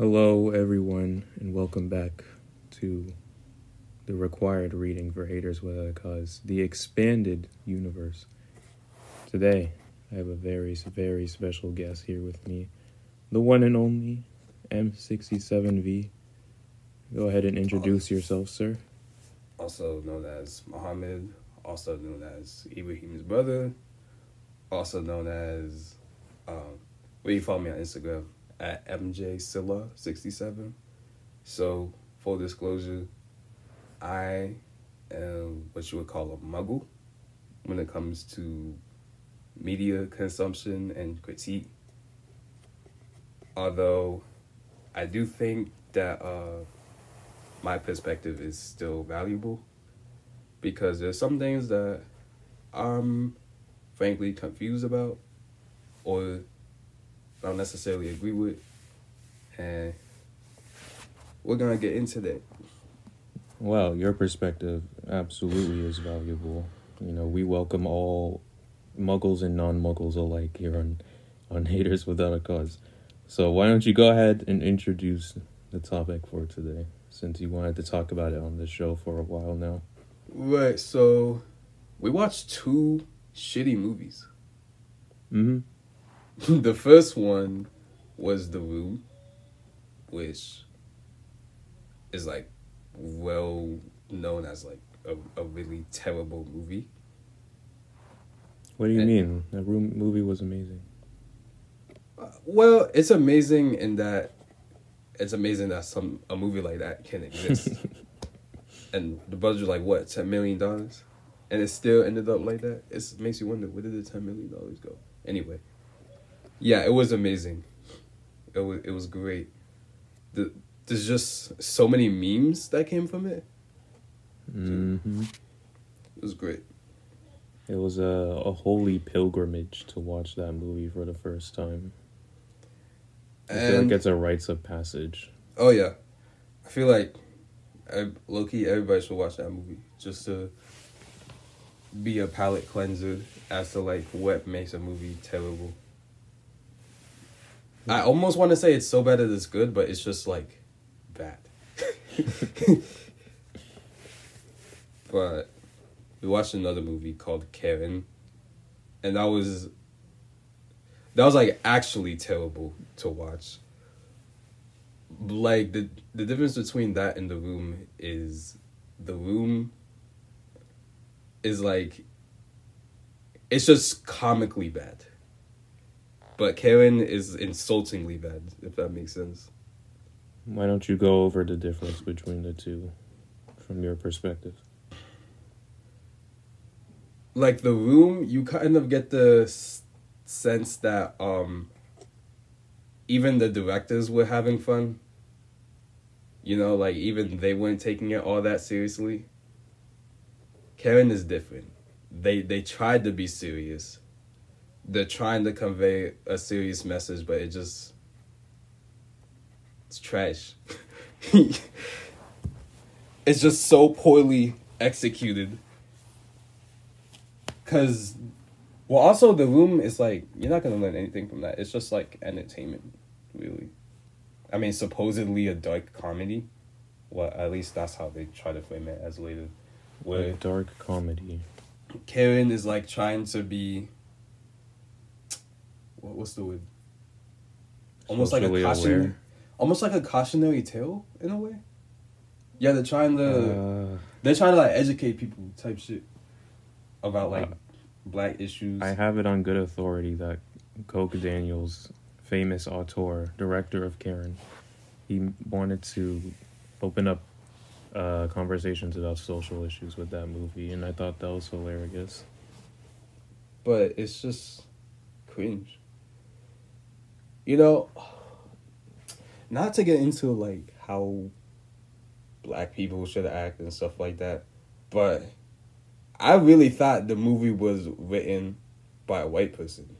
Hello, everyone, and welcome back to the required reading for Haters Without a Cause, the expanded universe. Today, I have a very, very special guest here with me, the one and only M67V. Go ahead and introduce yourself, sir. also known as Mohamed, also known as Ibrahim's brother, also known as, um, well, you follow me on Instagram at MJSillah67. So, full disclosure, I am what you would call a muggle when it comes to media consumption and critique. Although I do think that uh, my perspective is still valuable because there's some things that I'm frankly confused about or don't necessarily agree with. And we're going to get into that. Well, your perspective absolutely is valuable. You know, we welcome all muggles and non muggles alike here on, on Haters Without a Cause. So, why don't you go ahead and introduce the topic for today, since you wanted to talk about it on the show for a while now? Right, so we watched two shitty movies. Mm the first one was The Room, which is like well known as like a, a really terrible movie. What do you And- mean? The room movie was amazing. Uh, Well, it's amazing in that it's amazing that some a movie like that can exist. and the budget was like what, ten million dollars? And it still ended up like that. It makes you wonder where did the ten million dollars go? Anyway. Yeah, it was amazing. It was it was great. The there's just so many memes that came from it. hmm It was great. It was a, a holy pilgrimage to watch that movie for the first time. I feel like it's a rites of passage. oh yeah, I feel like low key everybody should watch that movie just to be a palate cleanser as to like what makes a movie terrible. I almost want to say it's so bad that it's good, but it's just like bad. but we watched another movie called Karen, and that was that was like actually terrible to watch. Like the the difference between that and the room is the room is like it's just comically bad. But Karen is insultingly bad, if that makes sense. Why don't you go over the difference between the two from your perspective? like the room you kind of get the s- sense that um even the directors were having fun you know like even they weren't taking it all that seriously karen is different they they tried to be serious they're trying to convey a serious message but it just it's trash it's just so poorly executed Cause, well, also the room is like you're not gonna learn anything from that. It's just like entertainment, really. I mean, supposedly a dark comedy. Well, at least that's how they try to frame it as later. A dark comedy. Karen is like trying to be. What, what's the word? Almost like a Socially caution, almost like a cautionary tale in a way. Yeah, they're trying to. Uh, they're trying to like educate people type shit about like Uh, black issues. I have it on good authority that Coke Daniels, famous auteur, director of Karen, he wanted to open up uh, conversations about social issues with that movie, and I thought that was hilarious. but it's just cringe. You know, not to get into like how black people should act and stuff like that, but I really thought the movie was written by a white person.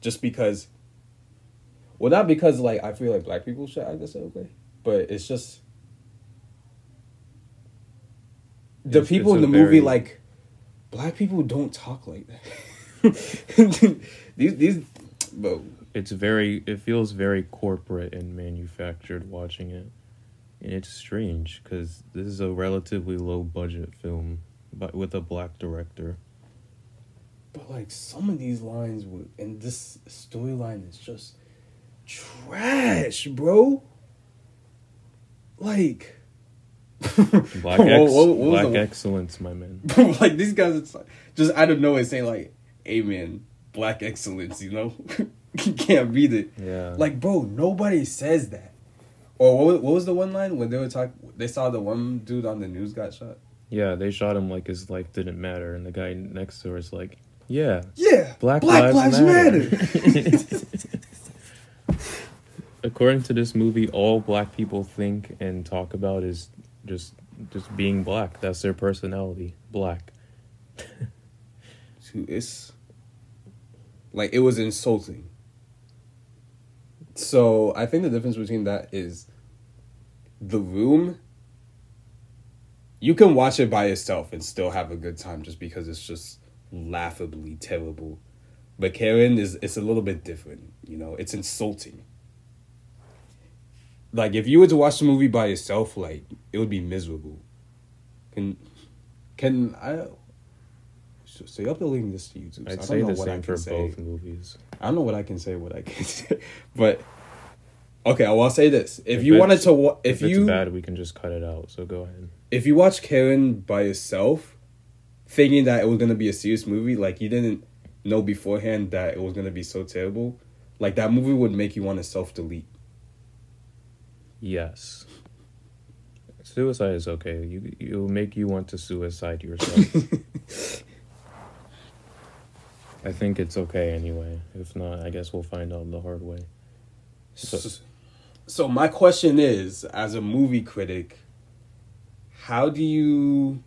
Just because well not because like I feel like black people should act this way, but it's just the It's- people it's in a the movie very- like black people don't talk like that. these these but it's very it feels very corporate and manufactured watching it. And it's strange because this is a relatively low budget film but with a black director. But like some of these lines would, and this storyline is just trash, bro. Like black ex- what- what black the- excellence my man. Like these guys it's like, just out of nowhere saying like, amen black excellence," you know, you can't beat it. yeah Like, bro, nobody says that. Or what was, what was the one line when they were talking? They saw the one dude on the news got shot. yeah they shot him like his life didn't matter and the guy next to her is like yeah Yeah, black, lives, matter, according to this movie all black people think and talk about is just just being black that's their personality black to it's like it was insulting. So I think the difference between that is the room. You can watch it by yourself and still have a good time just because it's just laughably terrible. But Karen is it's a little bit different, you know, it's insulting. Like if you were to watch the movie by yourself, like it would be miserable. Can can I so, you're uploading this to YouTube. So I i'd don't say know the what I same can for say. both movies I don't know what I can say, what I can say, but okay. Well, I'll say this: if, If you wanted to, wa- if, if, you it's bad we can just cut it out so go ahead if you watch Karen by yourself, thinking that it was gonna be a serious movie, like you didn't know beforehand that it was gonna be so terrible, like that movie would make you want to self delete. yes suicide is okay you it'll make you want to suicide yourself i think it's okay anyway if not i guess we'll find out the hard way So, So- my question is, as a movie critic, how do you,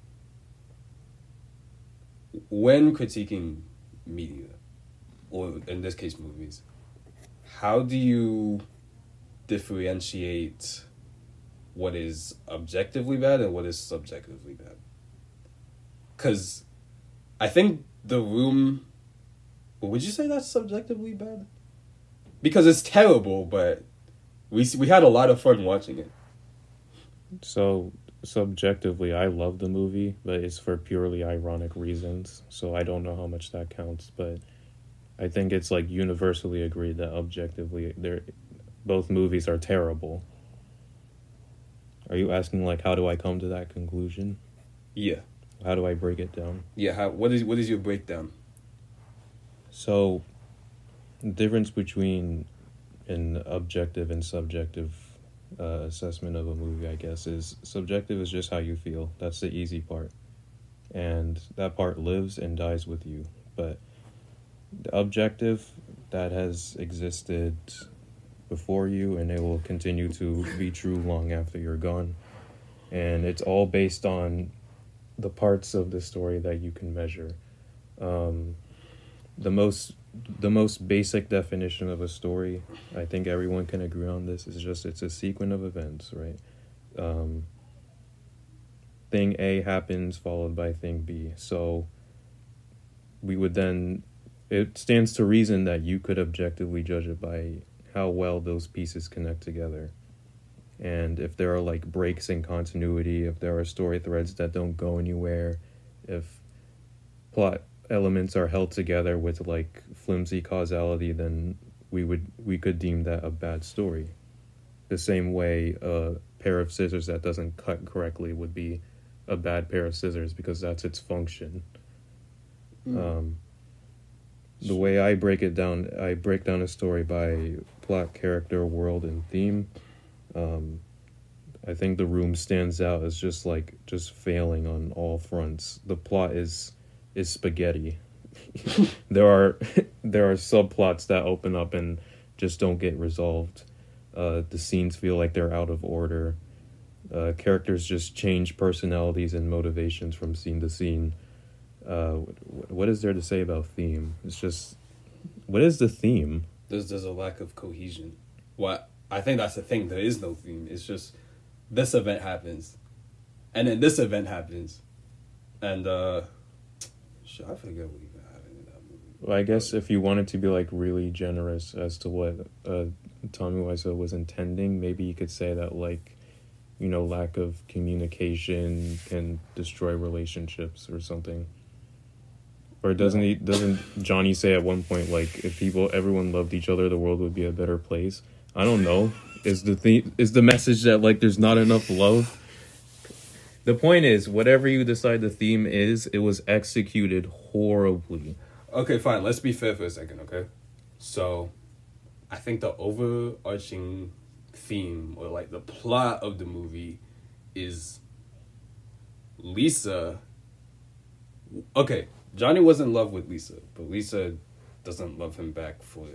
when critiquing media, or in this case movies, how do you differentiate what is objectively bad and what is subjectively bad? Because I think The Room, would you say that's subjectively bad? Because it's terrible, but we we had a lot of fun watching it. So subjectively, I love the movie, but it's for purely ironic reasons. So I don't know how much that counts, but I think it's like universally agreed that objectively, they're both movies are terrible. Are you asking like how do I come to that conclusion? Yeah, How do I break it down? yeah. How, what is what is your breakdown? So, the difference between an objective and subjective uh, assessment of a movie, I guess, is subjective is just how you feel. That's the easy part. And that part lives and dies with you. But the objective, that has existed before you and it will continue to be true long after you're gone. And it's all based on the parts of the story that you can measure. Um, the most the most basic definition of a story i think everyone can agree on this is just it's a sequence of events right? Um, thing a happens followed by thing b. So we would then it stands to reason that you could objectively judge it by how well those pieces connect together. And if there are like breaks in continuity if there are story threads that don't go anywhere if plot elements are held together with like flimsy causality then we would we could deem that a bad story the same way a pair of scissors that doesn't cut correctly would be a bad pair of scissors because that's its function um, the way I break it down, I break down a story by plot, character, world, and theme. Um, I think the room stands out as just like just failing on all fronts. The plot is is spaghetti. there are there are subplots that open up and just don't get resolved. Uh, the scenes feel like they're out of order. Uh, characters just change personalities and motivations from scene to scene. Uh, wh- what is there to say about theme? It's just, what is the theme? There's there's a lack of cohesion. What I think that's the thing. There is no theme. It's just this event happens, and then this event happens, and uh, shit, I forget even in that movie. Well, I guess if you wanted to be like really generous as to what uh, Tommy Wiseau was intending, maybe you could say that like, you know, lack of communication can destroy relationships or something. Or doesn't he? Doesn't Johnny say at one point like, if people, everyone loved each other, the world would be a better place? I don't know. Is the thing is the message that like there's not enough love? The point is, whatever you decide the theme is, it was executed horribly. Okay, fine. Let's be fair for a second, okay? So, I think the overarching theme or like the plot of the movie is Lisa. Okay, Johnny was in love with Lisa, but Lisa doesn't love him back for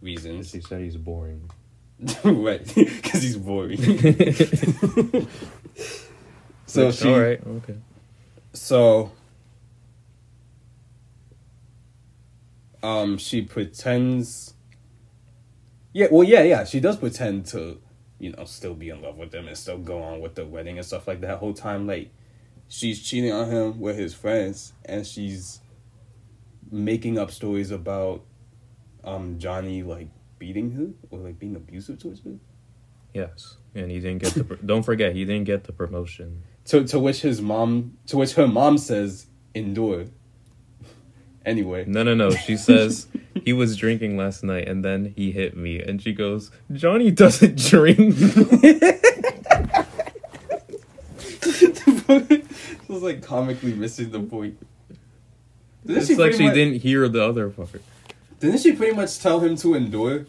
reasons. He said he's boring. right, because he's boring. so she, all right, okay. so um she pretends yeah well yeah yeah she does pretend to you know still be in love with him and still go on with the wedding and stuff like that whole time like she's cheating on him with his friends and she's making up stories about um johnny like beating her or like being abusive towards her Yes, and he didn't get the. Pr- don't forget, he didn't get the promotion. To to which his mom to which her mom says endure anyway No, no, no. She says he was drinking last night, and then he hit me, and she goes, "Johnny doesn't drink." it was like comically missing the point. Didn't it's like she much- didn't hear the other fucker. Didn't she pretty much tell him to endure?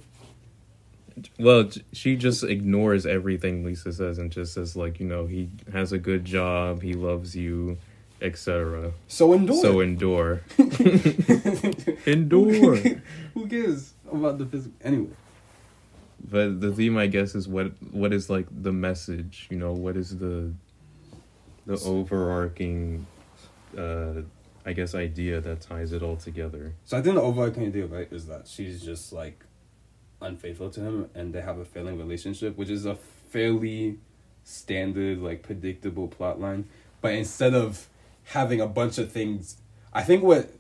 Well, she just ignores everything Lisa says and just says like, you know, he has a good job, he loves you, etc. So endure. So endure. Endure. Who cares about the physical? Anyway, But the theme, I guess, is what what is like the message. You know, what is the the overarching, uh, I guess, idea that ties it all together. so I think the overarching idea, right, is that she's just like unfaithful to him, and they have a failing relationship, which is a fairly standard, like predictable plot line. But instead of having a bunch of things, I think what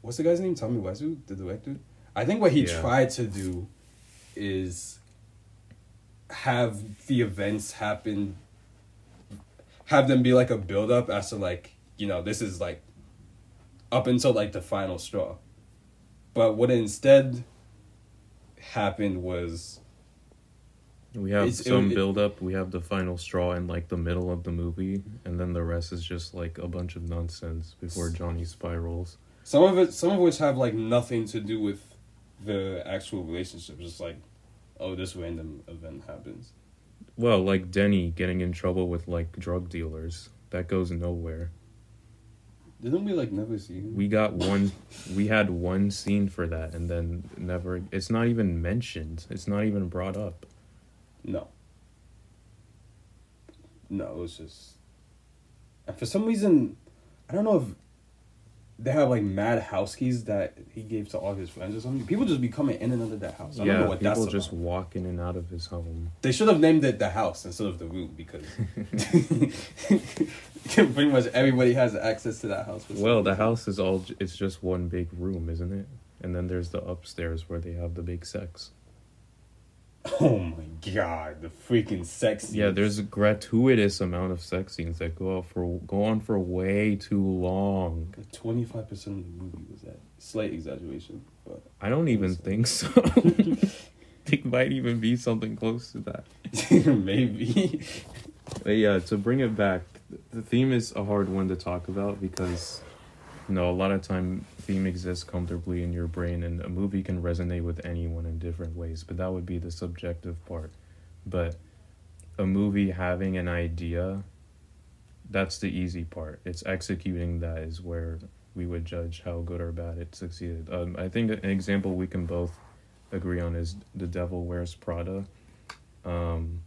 what's the guy's name? Tommy Wiseau, the director. I think what he Yeah. tried to do is have the events happen have them be like a build up as to like you know this is like up until like the final straw but what instead happened was We have It's- some it- build up. We have the final straw in like the middle of the movie, and then the rest is just like a bunch of nonsense before Johnny spirals. some of it some of which have like nothing to do with the actual relationship just like oh this random event happens Well, like Denny getting in trouble with like drug dealers. That goes nowhere. Didn't we like never see him We got one. we had one scene for that, and then never. It's not even mentioned. It's not even brought up. no no it was just and for some reason i don't know if they have like mad house keys that he gave to all his friends or something people just be coming in and out of that house i don't know yeah, what that's people about. just walk in and out of his home. They should have named it the house instead of the room because pretty much everybody has access to that house. Well, the house is all. It's just one big room, isn't it? And then there's the upstairs where they have the big sex. Oh my god, the freaking sex. scenes. Yeah, there's a gratuitous amount of sex scenes that go out for go on for way too long. Twenty five percent of the movie was that slight exaggeration, but I don't even think so. it might even be something close to that. maybe. But yeah, to bring it back, the theme is a hard one to talk about because, you know, a lot of time theme exists comfortably in your brain, and a movie can resonate with anyone in different ways. But that would be the subjective part. But a movie having an idea, that's the easy part. It's executing that is where we would judge how good or bad it succeeded. Um, I think an example we can both agree on is The Devil Wears Prada. Um,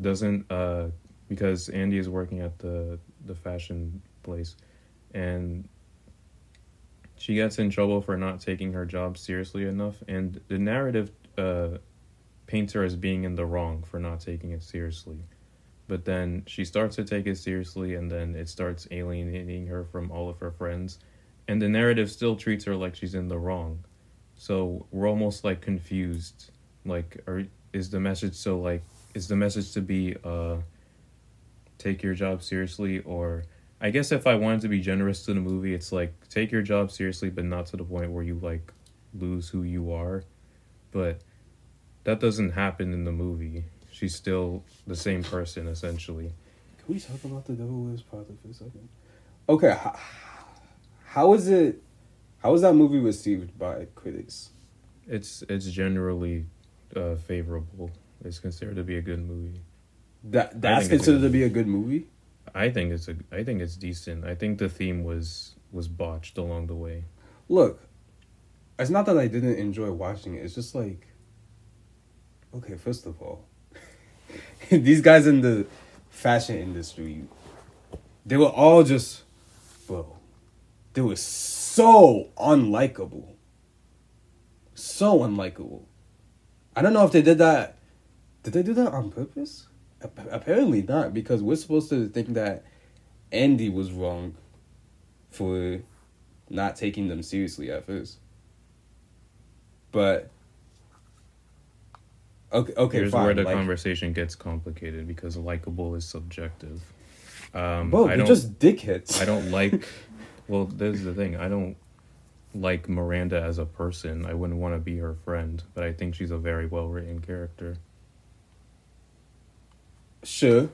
doesn't uh because Andy is working at the the fashion place and she gets in trouble for not taking her job seriously enough and the narrative uh paints her as being in the wrong for not taking it seriously but then she starts to take it seriously and then it starts alienating her from all of her friends and the narrative still treats her like she's in the wrong. So we're almost like confused. Like, are is the message so like is the message to be uh take your job seriously or I guess if I wanted to be generous to the movie, it's like take your job seriously, but not to the point where you like lose who you are. But that doesn't happen in the movie. She's still the same person essentially. Can we talk about the Devil Wears Prada for a second? Okay, how, how is it? How was that movie received by critics? It's it's generally uh, favorable. It's considered to be a good movie. That that's considered to be a good movie. I think it's a. I think it's decent. I think the theme was was botched along the way. Look, it's not that I didn't enjoy watching it. It's just like, okay, first of all, these guys in the fashion industry, they were all just, bro, they were so unlikable. So unlikable. I don't know if they did that. Did they do that on purpose? Apparently not, because we're supposed to think that Andy was wrong for not taking them seriously at first. But okay, okay, here's fine. where the like, conversation gets complicated because likable is subjective. Um, bro, I you're don't, just dickheads. I don't like. Well, this is the thing. I don't like Miranda as a person. I wouldn't want to be her friend, but I think she's a very well written character. Sure,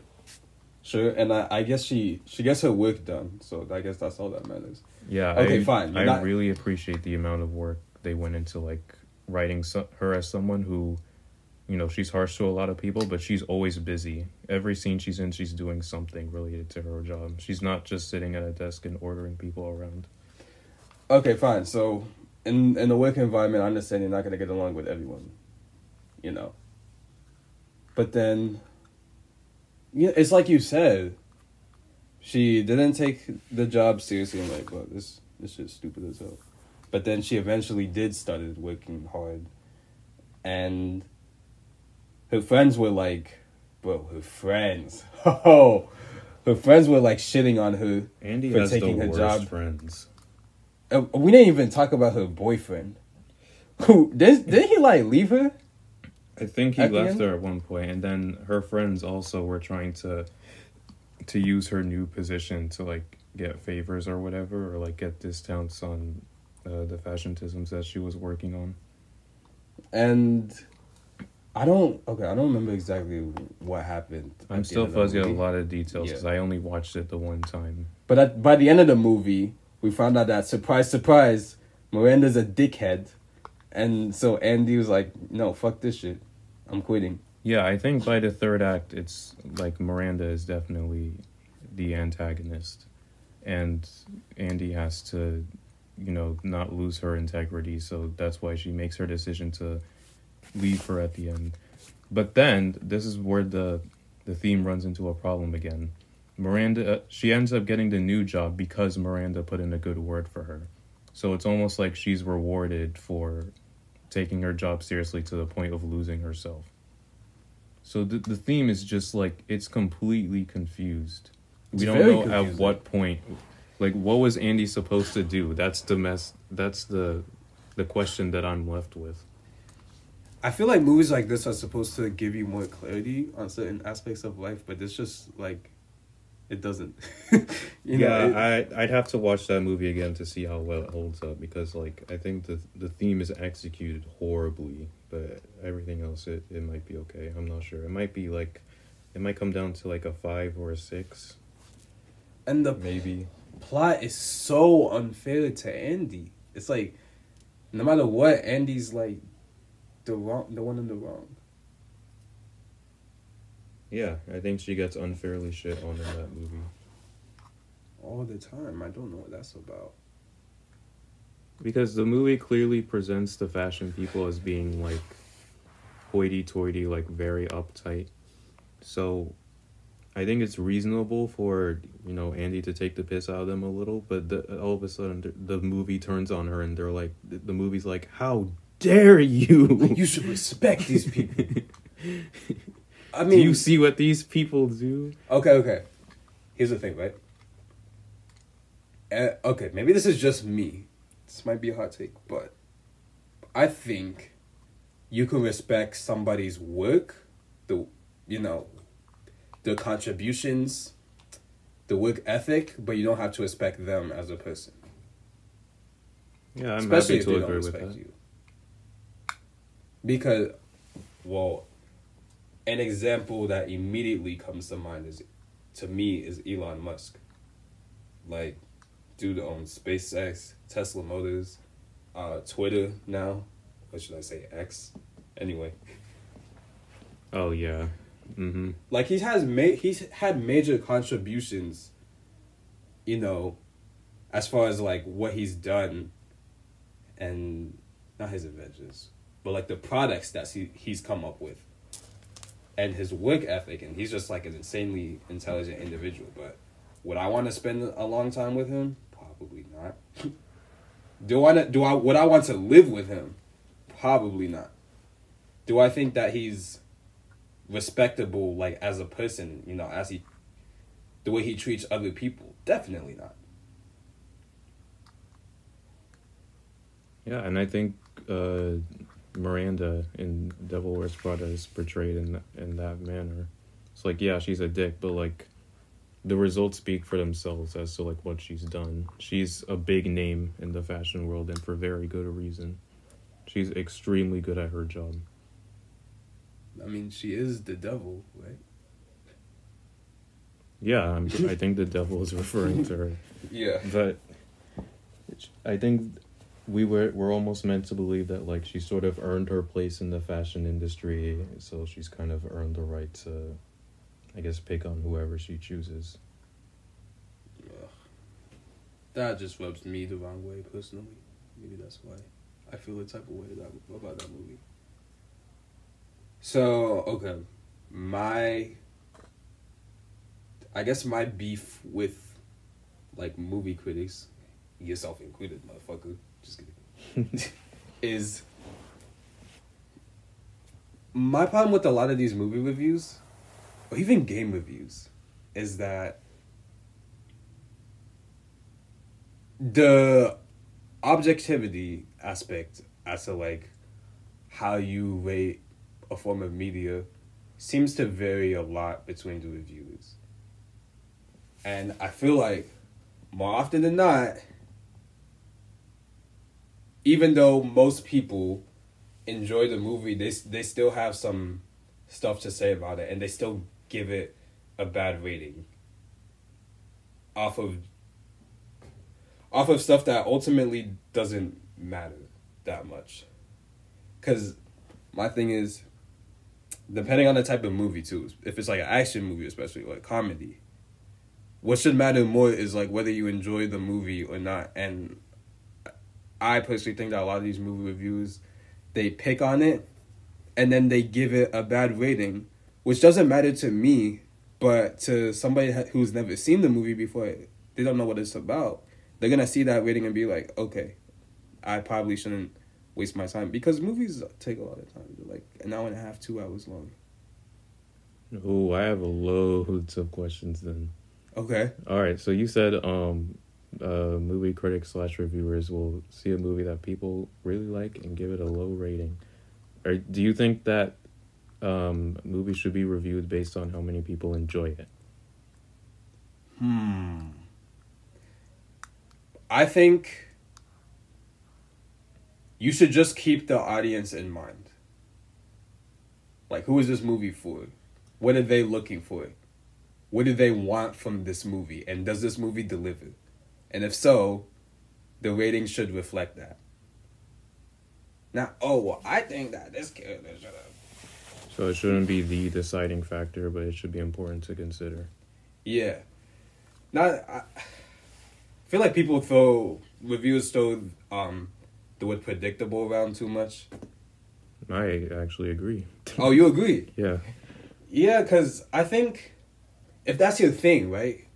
sure, and I, I guess she she gets her work done, so I guess that's all that matters. Yeah. Okay, I, fine. I Not- really appreciate the amount of work they went into like writing so- her as someone who, you know, she's harsh to a lot of people, but she's always busy. Every scene she's in, she's doing something related to her job. She's not just sitting at a desk and ordering people around. Okay, fine. So in in the work environment, I understand you're not gonna get along with everyone, you know. But then, yeah, it's like you said. She didn't take the job seriously. I'm like, well, this this is stupid as hell. But then she eventually did started working hard, and her friends were like, bro, her friends, oh, her friends were like shitting on her Andy For taking her job. friends. Uh, we didn't even talk about her boyfriend. Who did did he like leave her? I think he left end? her at one point, and then her friends also were trying to to use her new position to like get favors or whatever, or like get discounts on uh, the fashionisms that she was working on. And I don't okay, I don't remember exactly what happened. I'm still end of the fuzzy on a lot of details Yeah. because I only watched it the one time. But at, by the end of the movie, we found out that surprise, surprise, Miranda's a dickhead, and so Andy was like, "No, fuck this shit, I'm quitting." Yeah, I think by the third act, it's like Miranda is definitely the antagonist, and Andy has to, you know, not lose her integrity. So that's why she makes her decision to leave her at the end. But then this is where the the theme runs into a problem again. Miranda, uh, she ends up getting the new job because Miranda put in a good word for her. So it's almost like she's rewarded for taking her job seriously to the point of losing herself. So the the theme is just like it's completely confused. It's we don't know at what point like what was Andy supposed to do? That's the mess that's the the question that I'm left with. I feel like movies like this are supposed to give you more clarity on certain aspects of life, but it's just like it doesn't. you know, it- I I'd have to watch that movie again to see how well it holds up because like I think the the theme is executed horribly, but everything else it, it might be okay. I'm not sure. It might be like it might come down to like a 5 or a 6 and the maybe. plot is so unfair to Andy. It's like no matter what, Andy's like the wrong, the one in the wrong. Yeah, I think she gets unfairly shit on in that movie. all the time. I don't know what that's about. Because the movie clearly presents the fashion people as being like hoity toity, like very uptight. So I think it's reasonable for, you know, Andy to take the piss out of them a little, but the, all of a sudden the, the movie turns on her and they're like, the, the movie's like, how dare you? You should respect these people. I do mean, you see what these people do? okay, okay. Here's the thing, right? uh, okay, maybe this is just me. This might be a hot take, but I think you can respect somebody's work, the you know, the contributions, the work ethic, but you don't have to respect them as a person. Yeah, I'm Especially happy if to they don't agree with respect that. you. Because, well, an example that immediately comes to mind is, to me, is Elon Musk. Like, dude owns SpaceX, Tesla Motors, uh, Twitter now. What should I say? X. Anyway, Oh yeah. Mm-hmm. like he has ma- he's had major contributions. You know, as far as like what he's done, and not his inventions, but like the products that he he's come up with, and his work ethic, and he's just like an insanely intelligent individual. But would I want to spend a long time with him? Probably not. do I do I would I want to live with him? Probably not. Do I think that he's respectable like as a person, you know, as he the way he treats other people? Definitely not. Yeah, and I think uh, Miranda in Devil Wears Prada is portrayed in in that manner. It's like, yeah, she's a dick, but like, the results speak for themselves as to like what she's done. She's a big name in the fashion world, and for very good reason. She's extremely good at her job. I mean, she is the devil, right? Yeah, I'm, I think the devil is referring to her. Yeah. But I think we were we're almost meant to believe that like she sort of earned her place in the fashion industry, so she's kind of earned the right to, I guess, pick on whoever she chooses. That just rubs me the wrong way personally. Maybe that's why I feel the type of way that about that movie. So okay, my I guess my beef with like movie critics, yourself included, motherfucker. Just kidding. is my problem with a lot of these movie reviews, or even game reviews, is that the objectivity aspect as to like how you rate a form of media seems to vary a lot between the reviewers. And I feel like more often than not, even though most people enjoy the movie, they they still have some stuff to say about it, and they still give it a bad rating off of off of stuff that ultimately doesn't matter that much. Cause my thing is, depending on the type of movie too, if it's like an action movie, especially like comedy, what should matter more is like whether you enjoy the movie or not. And I personally think that a lot of these movie reviews, they pick on it, and then they give it a bad rating, which doesn't matter to me, but to somebody who's never seen the movie before, they don't know what it's about they're gonna see that rating and be like, okay, I probably shouldn't waste my time because movies take a lot of time. They're like an hour and a half, two hours long. Oh, I have a loads of questions then. Okay. All right, so you said um, uh, movie critics slash reviewers will see a movie that people really like and give it a low rating. Or do you think that um, movies should be reviewed based on how many people enjoy it? Hmm. I think you should just keep the audience in mind. Like, who is this movie for? What are they looking for? What do they want from this movie? And does this movie deliver? And if so, the rating should reflect that. Now, oh, well, I think that this character should have. So it shouldn't be the deciding factor, but it should be important to consider. Yeah. Not. I, I feel like people throw reviews throw um the word predictable around too much. I actually agree. Oh, you agree? Yeah. Yeah, because I think if that's your thing, right?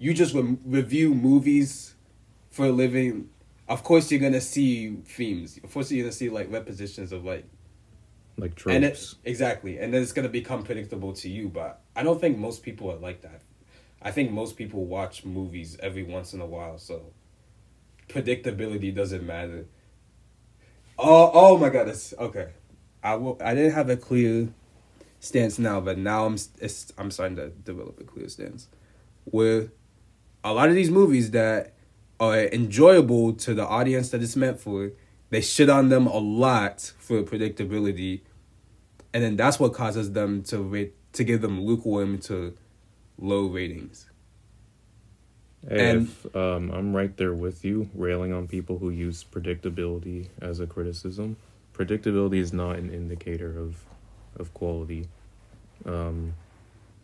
You just re- review movies for a living. Of course, you're gonna see themes. Of course, you're gonna see like repetitions of like Like and tropes. it, exactly, and then it's gonna become predictable to you. But I don't think most people are like that. I think most people watch movies every once in a while, so predictability doesn't matter. Oh, oh my god, that's okay. I will. I didn't have a clear stance now, but now I'm it's, I'm starting to develop a clear stance. Where a lot of these movies that are enjoyable to the audience that it's meant for, they shit on them a lot for predictability, and then that's what causes them to rate to give them lukewarm to low ratings. Hey, And- if, um, I'm right there with you, railing on people who use predictability as a criticism. Predictability is not an indicator of, of quality. Um,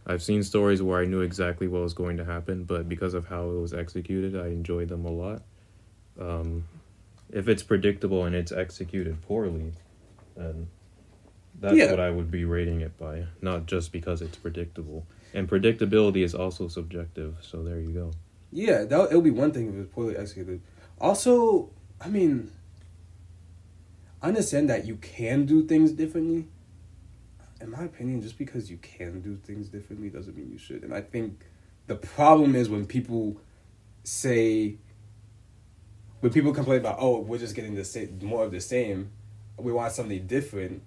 I've seen stories where I knew exactly what was going to happen, but because of how it was executed, I enjoyed them a lot. Um, if it's predictable and it's executed poorly, then that's Yeah. what I would be rating it by, not just because it's predictable. And predictability is also subjective, so there you go. Yeah, that it'll be one thing if it was poorly executed. Also, I mean, I understand that you can do things differently. In my opinion, just because you can do things differently doesn't mean you should. And I think the problem is when people say, when people complain about, oh, we're just getting the same, more of the same, we want something different.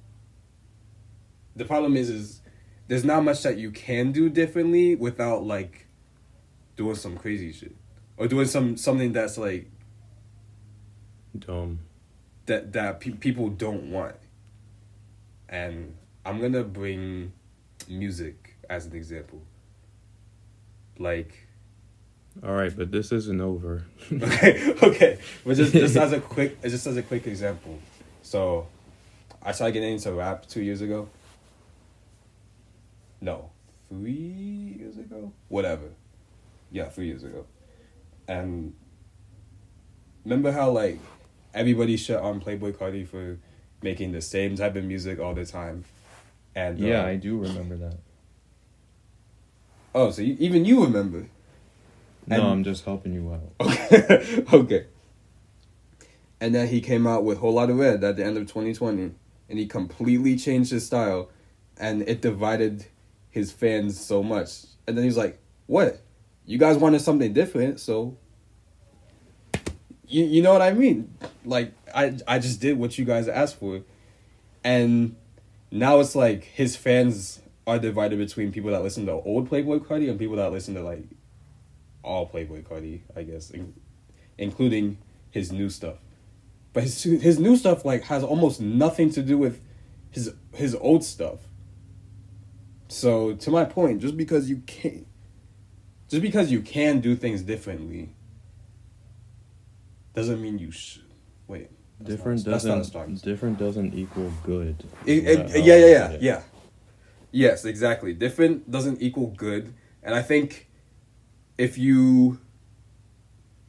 The problem is, is there's not much that you can do differently without like doing some crazy shit or doing some something that's like Dumb. that that pe- people don't want. And I'm gonna bring music as an example. Like, All right, but this isn't over. okay, okay, but just just as a quick, just as a quick example. So, I started getting into rap two years ago. No, three years ago. Whatever. Yeah, three years ago. And remember how like everybody shit on Playboi Carti for making the same type of music all the time. And yeah, uh, I do remember that. oh, so you, even you remember? No, And- I'm just helping you out. Okay. okay. And then he came out with Whole Lotta Red at the end of 2020, and he completely changed his style, and it divided his fans so much. And then he's like, "What? You guys wanted something different, so." You, you know what I mean? Like I I just did what you guys asked for, and now it's like his fans are divided between people that listen to old Playboi Carti and people that listen to like all Playboi Carti, I guess, in, including his new stuff. But his his new stuff like has almost nothing to do with his his old stuff. So to my point, just because you can, just because you can do things differently, doesn't mean you should. Wait, that's different not, doesn't different doesn't equal good. it, it- that yeah, yeah, yeah, it? yeah. Yes, exactly. Different doesn't equal good, and I think if you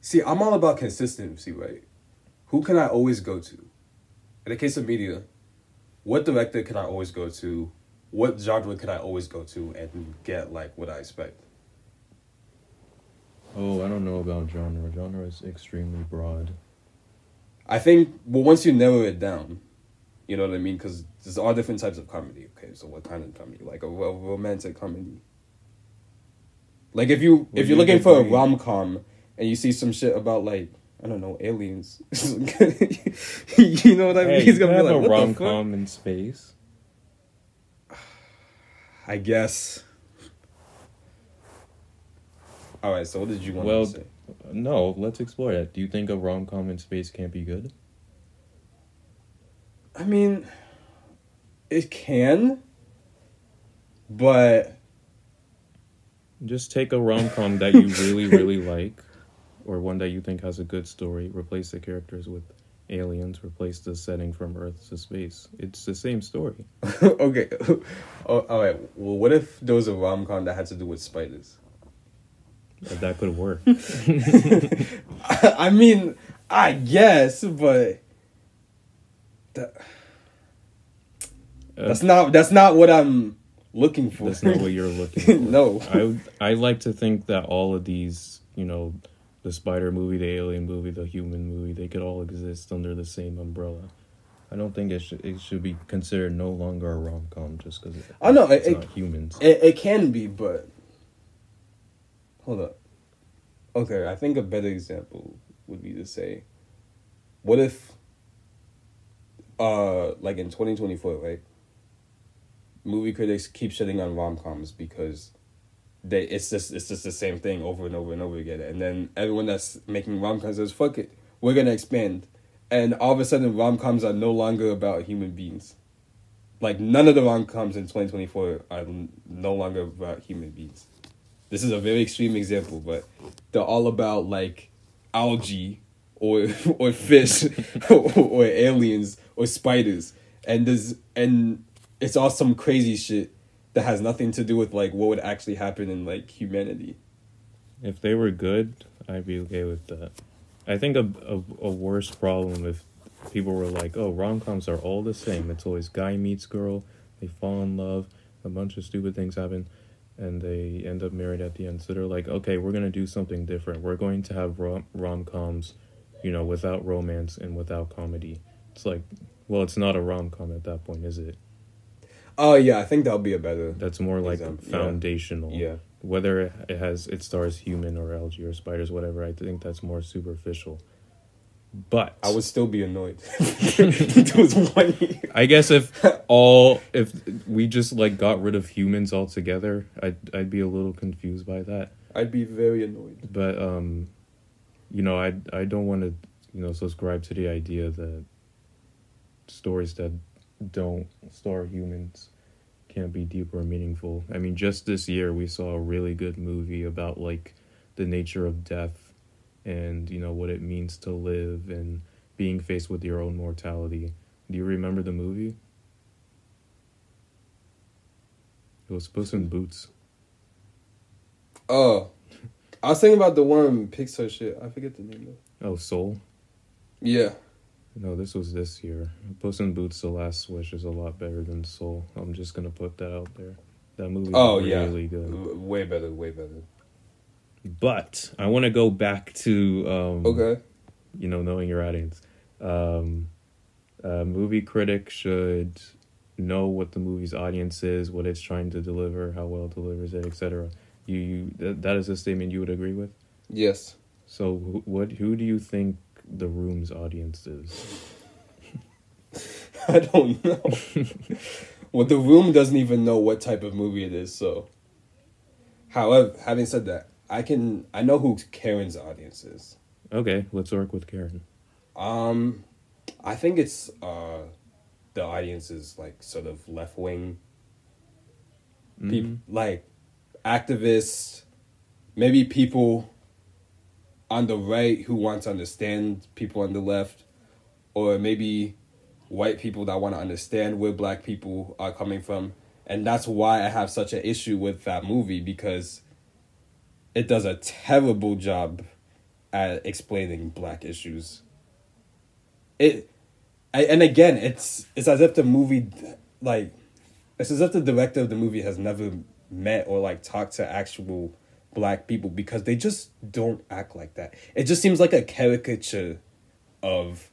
see, I'm all about consistency, right? Who can I always go to? In the case of media, what director can I always go to? What genre can I always go to and get like what I expect? Oh, I don't know about genre. Genre is extremely broad. I think well once you narrow it down, you know what I mean? Because there's all different types of comedy. Okay, so what kind of comedy? Like a, ro- romantic comedy. Like if you Would if you're you looking for a rom com and you see some shit about like I don't know aliens, you know what I mean? Hey, He's gonna be like, a rom com in space. I guess. All right, so what did you want Well, to say? No, let's explore that. Do you think a rom com in space can't be good? I mean, it can, but Just take a rom com that you really, really like, or one that you think has a good story. Replace the characters with aliens. Replace the setting from Earth to space. It's the same story. okay. oh, all right. Well, what if there was a rom com that had to do with spiders? But that could work. I mean, I guess, but that, Uh, that's not that's not what I'm looking for. That's not what you're looking for. no. I I like to think that all of these, you know, the spider movie, the alien movie, the human movie, they could all exist under the same umbrella. I don't think it should it should be considered no longer a rom com just because I know, it's it- not humans. It it can be, but hold up. Okay, I think a better example would be to say, what if, uh, like in twenty twenty four, right? Movie critics keep shitting on rom coms because they it's just it's just the same thing over and over and over again, and then everyone that's making rom coms says, "Fuck it, we're gonna expand," and all of a sudden, rom coms are no longer about human beings. Like none of the rom coms in twenty twenty four are no longer about human beings. This is a very extreme example, but they're all about like algae or or fish or, or aliens or spiders, and there's and it's all some crazy shit that has nothing to do with like what would actually happen in like humanity. If they were good, I'd be okay with that. I think a a, a worse problem if people were like, "Oh, rom coms are all the same. It's always guy meets girl, they fall in love, a bunch of stupid things happen, and they end up married at the end." So they're like, "Okay, we're gonna do something different. We're going to have rom rom coms, you know, without romance and without comedy." It's like, well, it's not a rom com at that point, is it? Oh yeah, I think that'll be a better. That's more like Example, yeah. foundational. Yeah. Whether it has it stars human or algae or spiders, whatever, I think that's more superficial. But I would still be annoyed. it was one year. I guess if all if we just like got rid of humans altogether, I'd I'd be a little confused by that. I'd be very annoyed. But um, you know, I I don't want to you know subscribe to the idea that stories that don't star humans can't be deep or meaningful. I mean, just this year we saw a really good movie about like the nature of death and you know what it means to live and being faced with your own mortality. Do you remember the movie? It was Puss in Boots. Oh, I was thinking about the one Pixar shit. I forget the name though. Oh, Soul. Yeah. No, this was this year. Puss in Boots: The Last Wish is a lot better than Soul. I'm just gonna put that out there. That movie. Oh yeah. really good. Way better. Way better. But I want to go back to um, Okay. you know knowing your audience. Um, a movie critic should know what the movie's audience is, what it's trying to deliver, how well it delivers it, etc. You, you that, that is a statement you would agree with. Yes. So who, what who do you think the room's audience is? I don't know. well, the room doesn't even know what type of movie it is. So, however, having said that, I can I know who Karen's audience is. Okay, let's work with Karen. Um, I think it's uh, the audience is like sort of left wing people, Mhm. like activists, maybe people on the right who want to understand people on the left, or maybe white people that want to understand where black people are coming from. And that's why I have such an issue with that movie because it does a terrible job at explaining black issues. It I, and again, it's it's as if the movie like it's as if the director of the movie has never met or like talked to actual black people because they just don't act like that. It just seems like a caricature of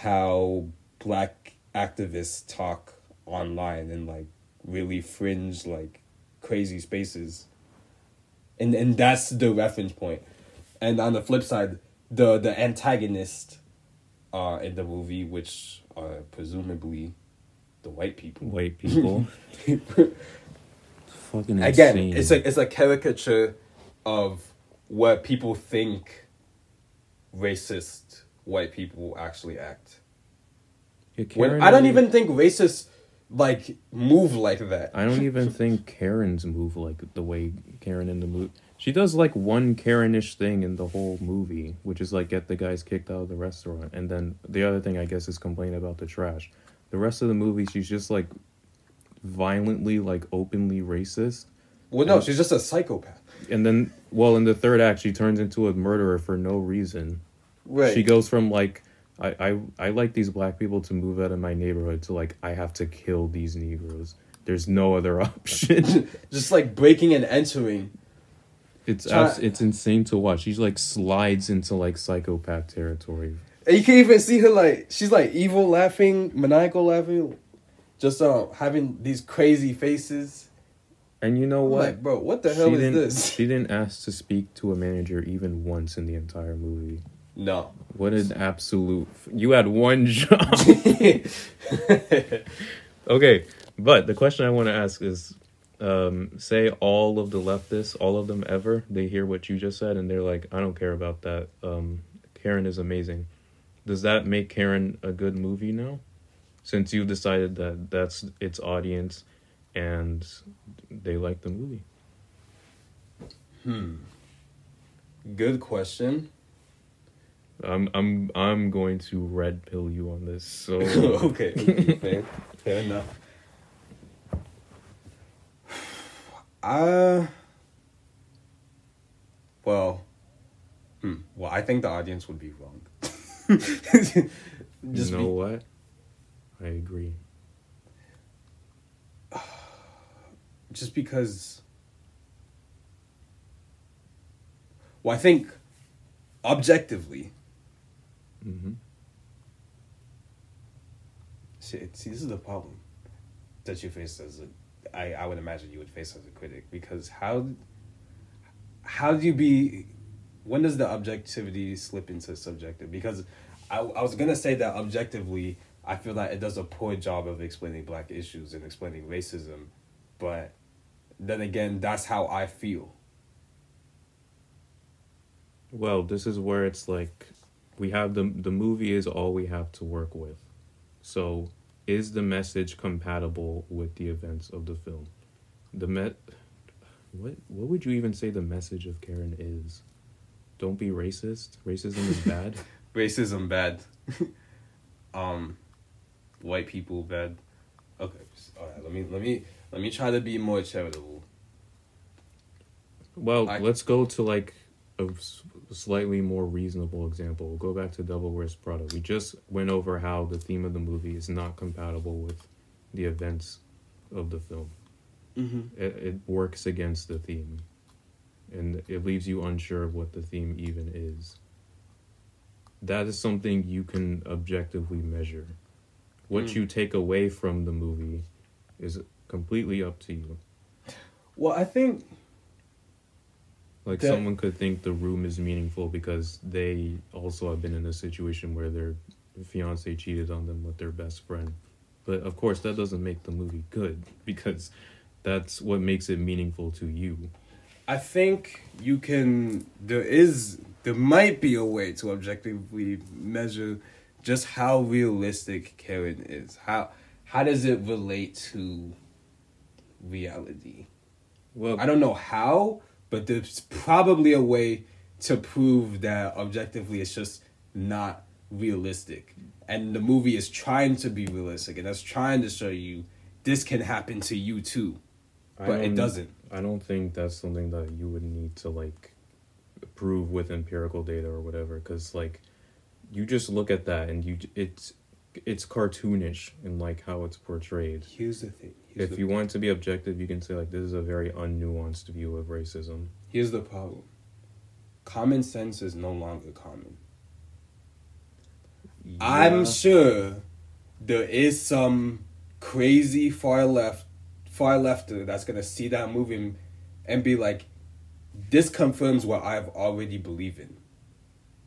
how black activists talk online in like really fringe like crazy spaces. And and that's the reference point. And on the flip side, the the antagonist uh in the movie which are presumably the white people. White people. Fucking Again, insane. it's a it's a caricature of what people think racist white people actually act. When I don't even think racists like move like that. I don't even think Karen's move like the way Karen in the movie. She does like one Karenish thing in the whole movie, which is like get the guys kicked out of the restaurant, and then the other thing I guess is complain about the trash. The rest of the movie, she's just like violently, like openly racist, Well, no, she's just a psychopath. and then well, in the third act, she turns into a murderer for no reason. Right. She goes from like I, I I like these black people to move out of my neighborhood to like I have to kill these Negroes. There's no other option. just like breaking and entering. It's abs- it's insane to watch. She like slides into like psychopath territory. And you can even see her like she's like evil laughing, maniacal laughing, just uh, having these crazy faces. And you know I'm what? Like, bro, what the hell is this? She didn't ask to speak to a manager even once in the entire movie. No. What an absolute! You had one job. okay, but the question I want to ask is, um, say all of the leftists, all of them ever, they hear what you just said and they're like, I don't care about that. Um, Karen is amazing. Does that make Karen a good movie now? Since you've decided that that's its audience, and they like the movie. Hmm. Good question. I'm I'm I'm going to red pill you on this. So okay, fair, fair enough. Uh well, hmm, well, I think the audience would be wrong. you know be- what? I agree. Just because. Well, I think objectively. Mm-hmm. See, see, this is the problem that you face as a. I, I would imagine you would face as a critic because how. How do you be when does the objectivity slip into subjective? Because I, I was gonna say that objectively, I feel like it does a poor job of explaining black issues and explaining racism, but then again, that's how I feel. Well, this is where it's like we have the the movie is all we have to work with. So, is the message compatible with the events of the film? The met what what would you even say the message of Karen is? don't be racist. Racism is bad. Racism bad. um, white people bad. Okay, all right. Let me let me let me try to be more charitable. Well, I, let's go to like a slightly more reasonable example. We'll go back to Devil Wears Prada. We just went over how the theme of the movie is not compatible with the events of the film. Mm-hmm. It, it works against the theme and it leaves you unsure of what the theme even is. That is something you can objectively measure. What mm. you take away from the movie is completely up to you. Well, I think like that... someone could think the room is meaningful because they also have been in a situation where their fiance cheated on them with their best friend. But of course that doesn't make the movie good because that's what makes it meaningful to you. I think you can. There is. There might be a way to objectively measure just how realistic Karen is. How how does it relate to reality? Well, I don't know how, but there's probably a way to prove that objectively it's just not realistic. And the movie is trying to be realistic and that's trying to show you this can happen to you too. But it doesn't. I don't think that's something that you would need to like prove with empirical data or whatever cuz like you just look at that and you it's it's cartoonish in like how it's portrayed. Here's the thing. Here's if the you want to be objective, you can say like this is a very unnuanced view of racism. Here's the problem. Common sense is no longer common. Yeah. I'm sure there is some crazy far left far lefter that's gonna see that movie and be like, this confirms what I've already believed in.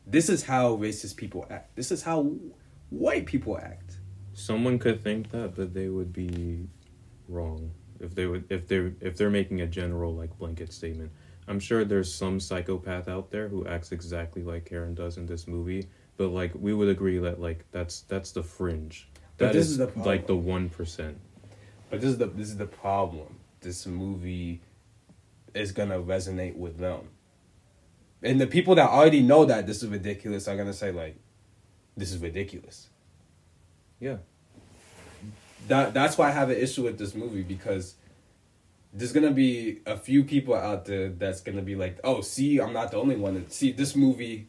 This is how racist people act. This is how white people act. Someone could think that, but they would be wrong if they would if they're if they're making a general like blanket statement. I'm sure there's some psychopath out there who acts exactly like Karen does in this movie, but like we would agree that like that's that's the fringe. But this is, is the like the one percent. But this is the this is the problem. This movie is gonna resonate with them. And the people that already know that this is ridiculous are gonna say like, this is ridiculous. Yeah. That that's why I have an issue with this movie because there's gonna be a few people out there that's gonna be like, oh, see, I'm not the only one. That, see, this movie,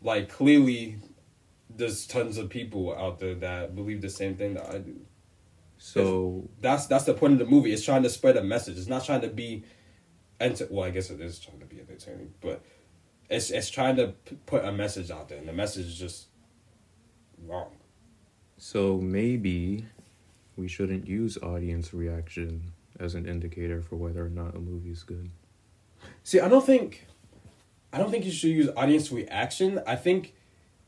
like clearly, there's tons of people out there that believe the same thing that I do. So that's that's the point of the movie. It's trying to spread a message. It's not trying to be, enter- well, I guess it is trying to be entertaining, but it's it's trying to p- put a message out there, and the message is just wrong. So maybe we shouldn't use audience reaction as an indicator for whether or not a movie is good. See, I don't think, I don't think you should use audience reaction. I think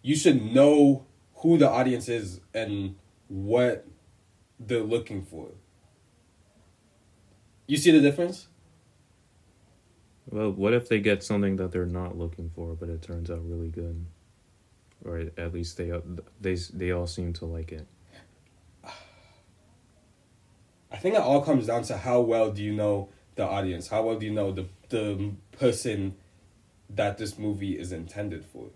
you should know who the audience is and what they're looking for. You see the difference? Well, what if they get something that they're not looking for, but it turns out really good, or at least they they they all seem to like it. I think it all comes down to how well do you know the audience? How well do you know the the person that this movie is intended for?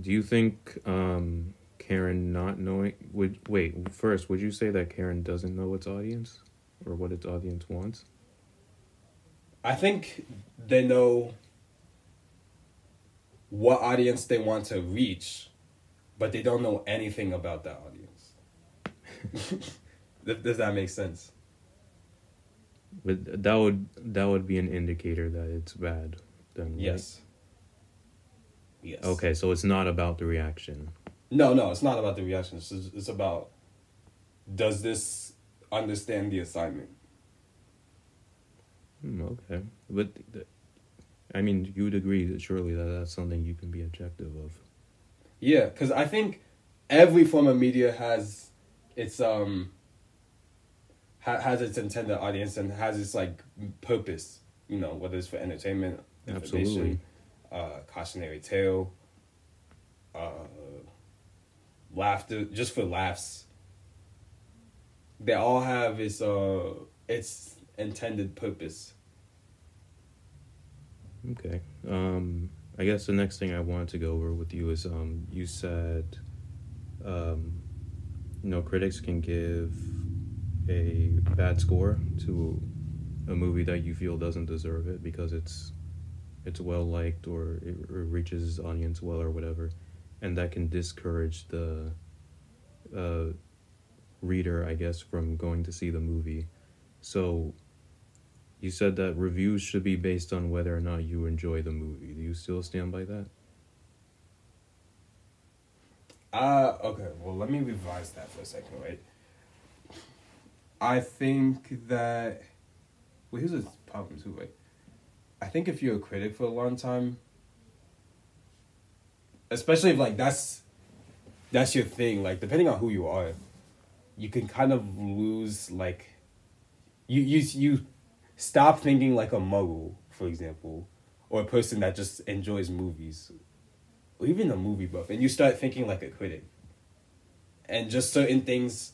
Do you think um, Karen not knowing would wait first? Would you say that Karen doesn't know its audience or what its audience wants? I think they know what audience they want to reach, but they don't know anything about that audience. Does that make sense? But that would that would be an indicator that it's bad. Then right? yes. Yes. Okay, so it's not about the reaction. No, no, it's not about the reaction. It's, it's about does this understand the assignment? Hmm, okay, but I mean, you would agree that surely that that's something you can be objective of. Yeah, because I think every form of media has its um ha- has its intended audience and has its like purpose. You know, whether it's for entertainment, Absolutely. uh, cautionary tale, uh, laughter, just for laughs. They all have its uh its intended purpose. Okay. Um, I guess the next thing I wanted to go over with you is um, you said, um, you know, critics can give a bad score to a movie that you feel doesn't deserve it because it's it's well liked or it, reaches audience well or whatever, and that can discourage the uh, reader, I guess, from going to see the movie. So you said that reviews should be based on whether or not you enjoy the movie. Do you still stand by that? Uh okay, well let me revise that for a second, right? I think that well here's a problem too, right? I think if you're a critic for a long time, especially if like that's that's your thing, like depending on who you are, you can kind of lose like you you you stop thinking like a muggle, for example, or a person that just enjoys movies, or even a movie buff, and you start thinking like a critic. And just certain things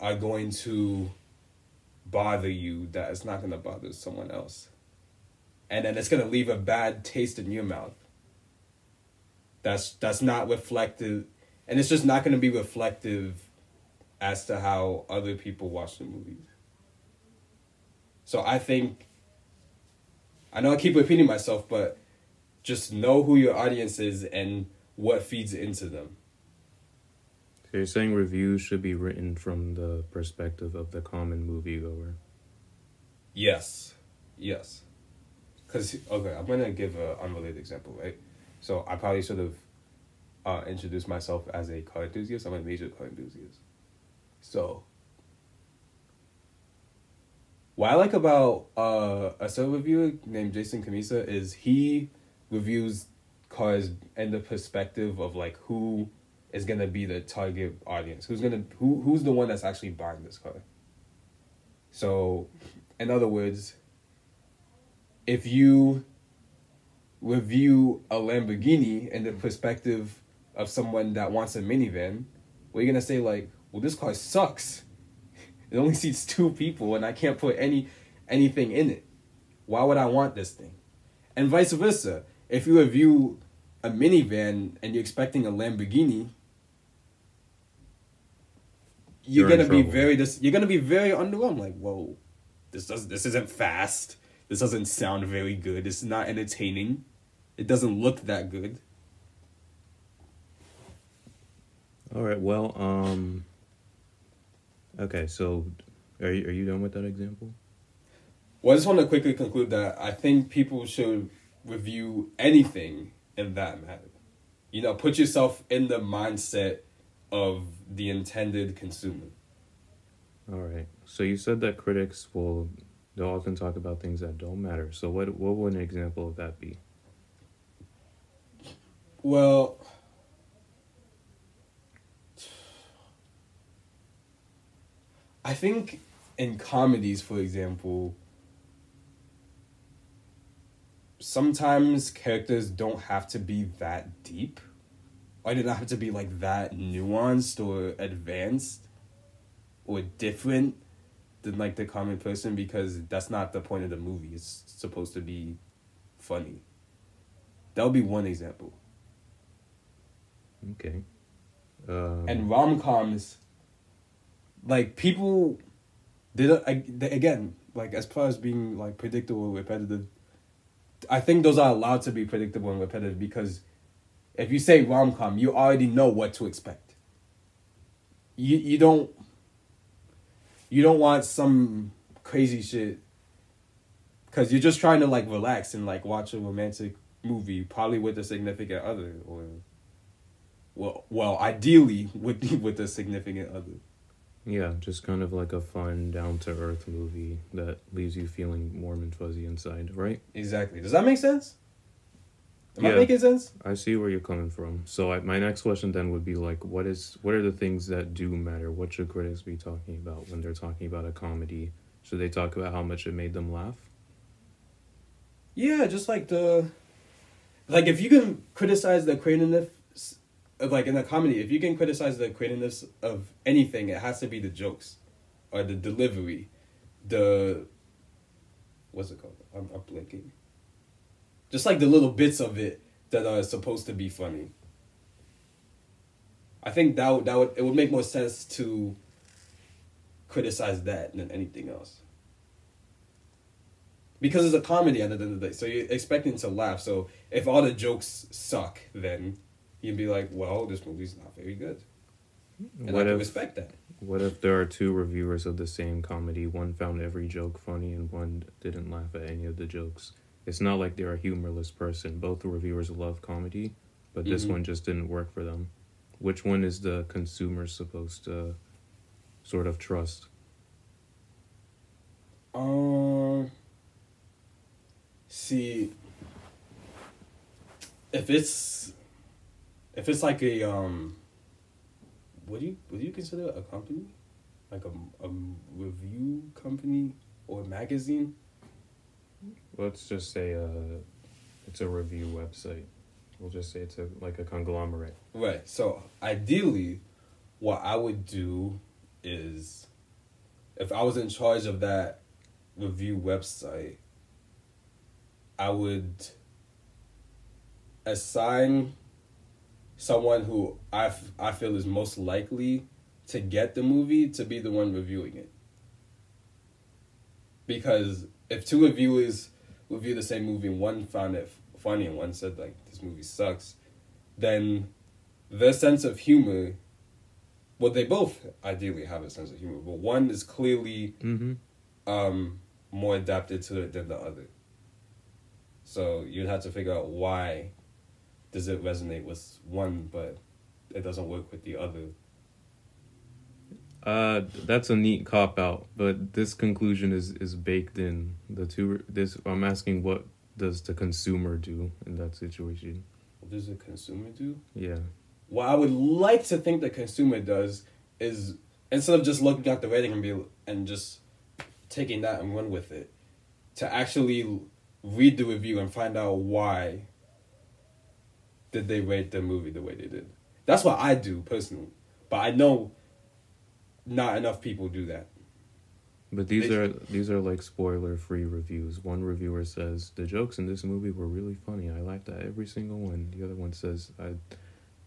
are going to bother you that it's not going to bother someone else. And then it's going to leave a bad taste in your mouth. That's that's not reflective and it's just not going to be reflective as to how other people watch the movies. So I think I know I keep repeating myself, but just know who your audience is and what feeds into them. So you're saying reviews should be written from the perspective of the common moviegoer. Yes. Yes. Cause okay, I'm gonna give an unrelated example, right? So I probably should have uh, introduced myself as a car enthusiast. I'm a major car enthusiast. So what I like about uh, a certain reviewer named Jason Cammisa is he reviews cars in the perspective of like who is gonna be the target audience, who's gonna who who's the one that's actually buying this car. So, in other words, if you review a Lamborghini in the perspective of someone that wants a minivan, well, you're gonna say like, well, this car sucks it only seats two people, and I can't put any anything in it. Why would I want this thing? And vice versa. If you review a minivan and you're expecting a Lamborghini, you're, you're gonna be very dis- you're gonna be very underwhelmed. Like, whoa, this does this isn't fast. This doesn't sound very good. It's not entertaining. It doesn't look that good. All right. Well, um, Okay, so are you, are you done with that example? Well, I just want to quickly conclude that I think people should review anything in that matter. You know, put yourself in the mindset of the intended consumer. All right. So you said that critics will they'll often talk about things that don't matter. So what what would an example of that be? Well, I think in comedies, for example, sometimes characters don't have to be that deep. Or they don't have to be like that nuanced or advanced or different than like the common person because that's not the point of the movie. It's supposed to be funny. That would be one example. Okay. Um, and rom coms, like people, they don't I, they, again like as far as being like predictable, repetitive. I think those are allowed to be predictable and repetitive because if you say rom com, you already know what to expect. You you don't you don't want some crazy shit because you're just trying to like relax and like watch a romantic movie, probably with a significant other or well, well, ideally with with a significant other. Yeah, just kind of like a fun, down to earth movie that leaves you feeling warm and fuzzy inside, right? Exactly. Does that make sense? Am Yeah. I making sense? I see where you're coming from. So I, my next question then would be like, what is what are the things that do matter? What should critics be talking about when they're talking about a comedy? Should they talk about how much it made them laugh? Yeah, just like the, like if you can criticize the creativeness, of like in a comedy, if you can criticize the creativeness of anything, it has to be the jokes, or the delivery, the, what's it called? I'm, I'm blinking. Just like the little bits of it that are supposed to be funny. I think that would, that would it would make more sense to criticize that than anything else because it's a comedy at the end of the day. So you're expecting to laugh. So if all the jokes suck, then you'd be like, well, this movie's not very good. And I what can if respect that. what if there are two reviewers of the same comedy? One found every joke funny and one didn't laugh at any of the jokes. It's not like they're a humorless person. Both the reviewers love comedy, but this Mhm. one just didn't work for them. Which one is the consumer supposed to sort of trust? Um, see, if it's if it's like a um, what do you do you consider a company, like a a review company or magazine? Let's just say uh, it's a review website. We'll just say it's a like a conglomerate. Right. So ideally, what I would do is, if I was in charge of that review website, I would assign someone who I, f- I feel is most likely to get the movie to be the one reviewing it. Because if two reviewers review the same movie and one found it f- funny and one said like this movie sucks, then their sense of humor well they both ideally have a sense of humor, but one is clearly Mm-hmm. um, more adapted to it than the other. So you'd have to figure out why does it resonate with one, but it doesn't work with the other. Uh, that's a neat cop out, but this conclusion is is baked in the two. This I'm asking, what does the consumer do in that situation? What does the consumer do? Yeah. What I would like to think the consumer does is instead of just looking at the rating and be and just taking that and run with it, to actually read the review and find out why did they rate the movie the way they did. That's what I do personally, but I know not enough people do that. But these They- are these are like spoiler free reviews. One reviewer says the jokes in this movie were really funny. I laughed at every single one. The other one says I,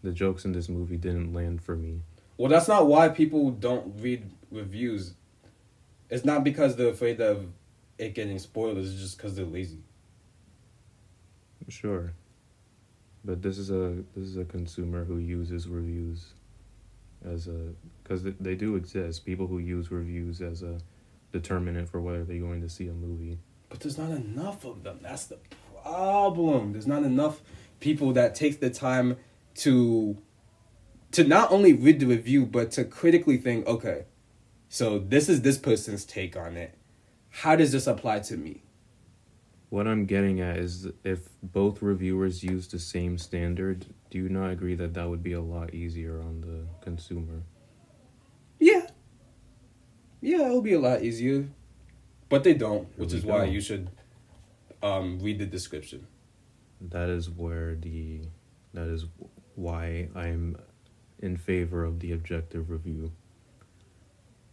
the jokes in this movie didn't land for me. Well, that's not why people don't read reviews. It's not because they're afraid of it getting spoilers. It's just because they're lazy. Sure. But this is a this is a consumer who uses reviews as a because they, do exist. People who use reviews as a determinant for whether they're going to see a movie. But there's not enough of them. That's the problem. There's not enough people that take the time to to not only read the review but to critically think, okay, so this is this person's take on it. How does this apply to me? What I'm getting at is if both reviewers use the same standard, do you not agree that that would be a lot easier on the consumer? Yeah. Yeah, it'll be a lot easier, but they don't, which we is why go. you should um, read the description. That is where the that is why I'm in favor of the objective review.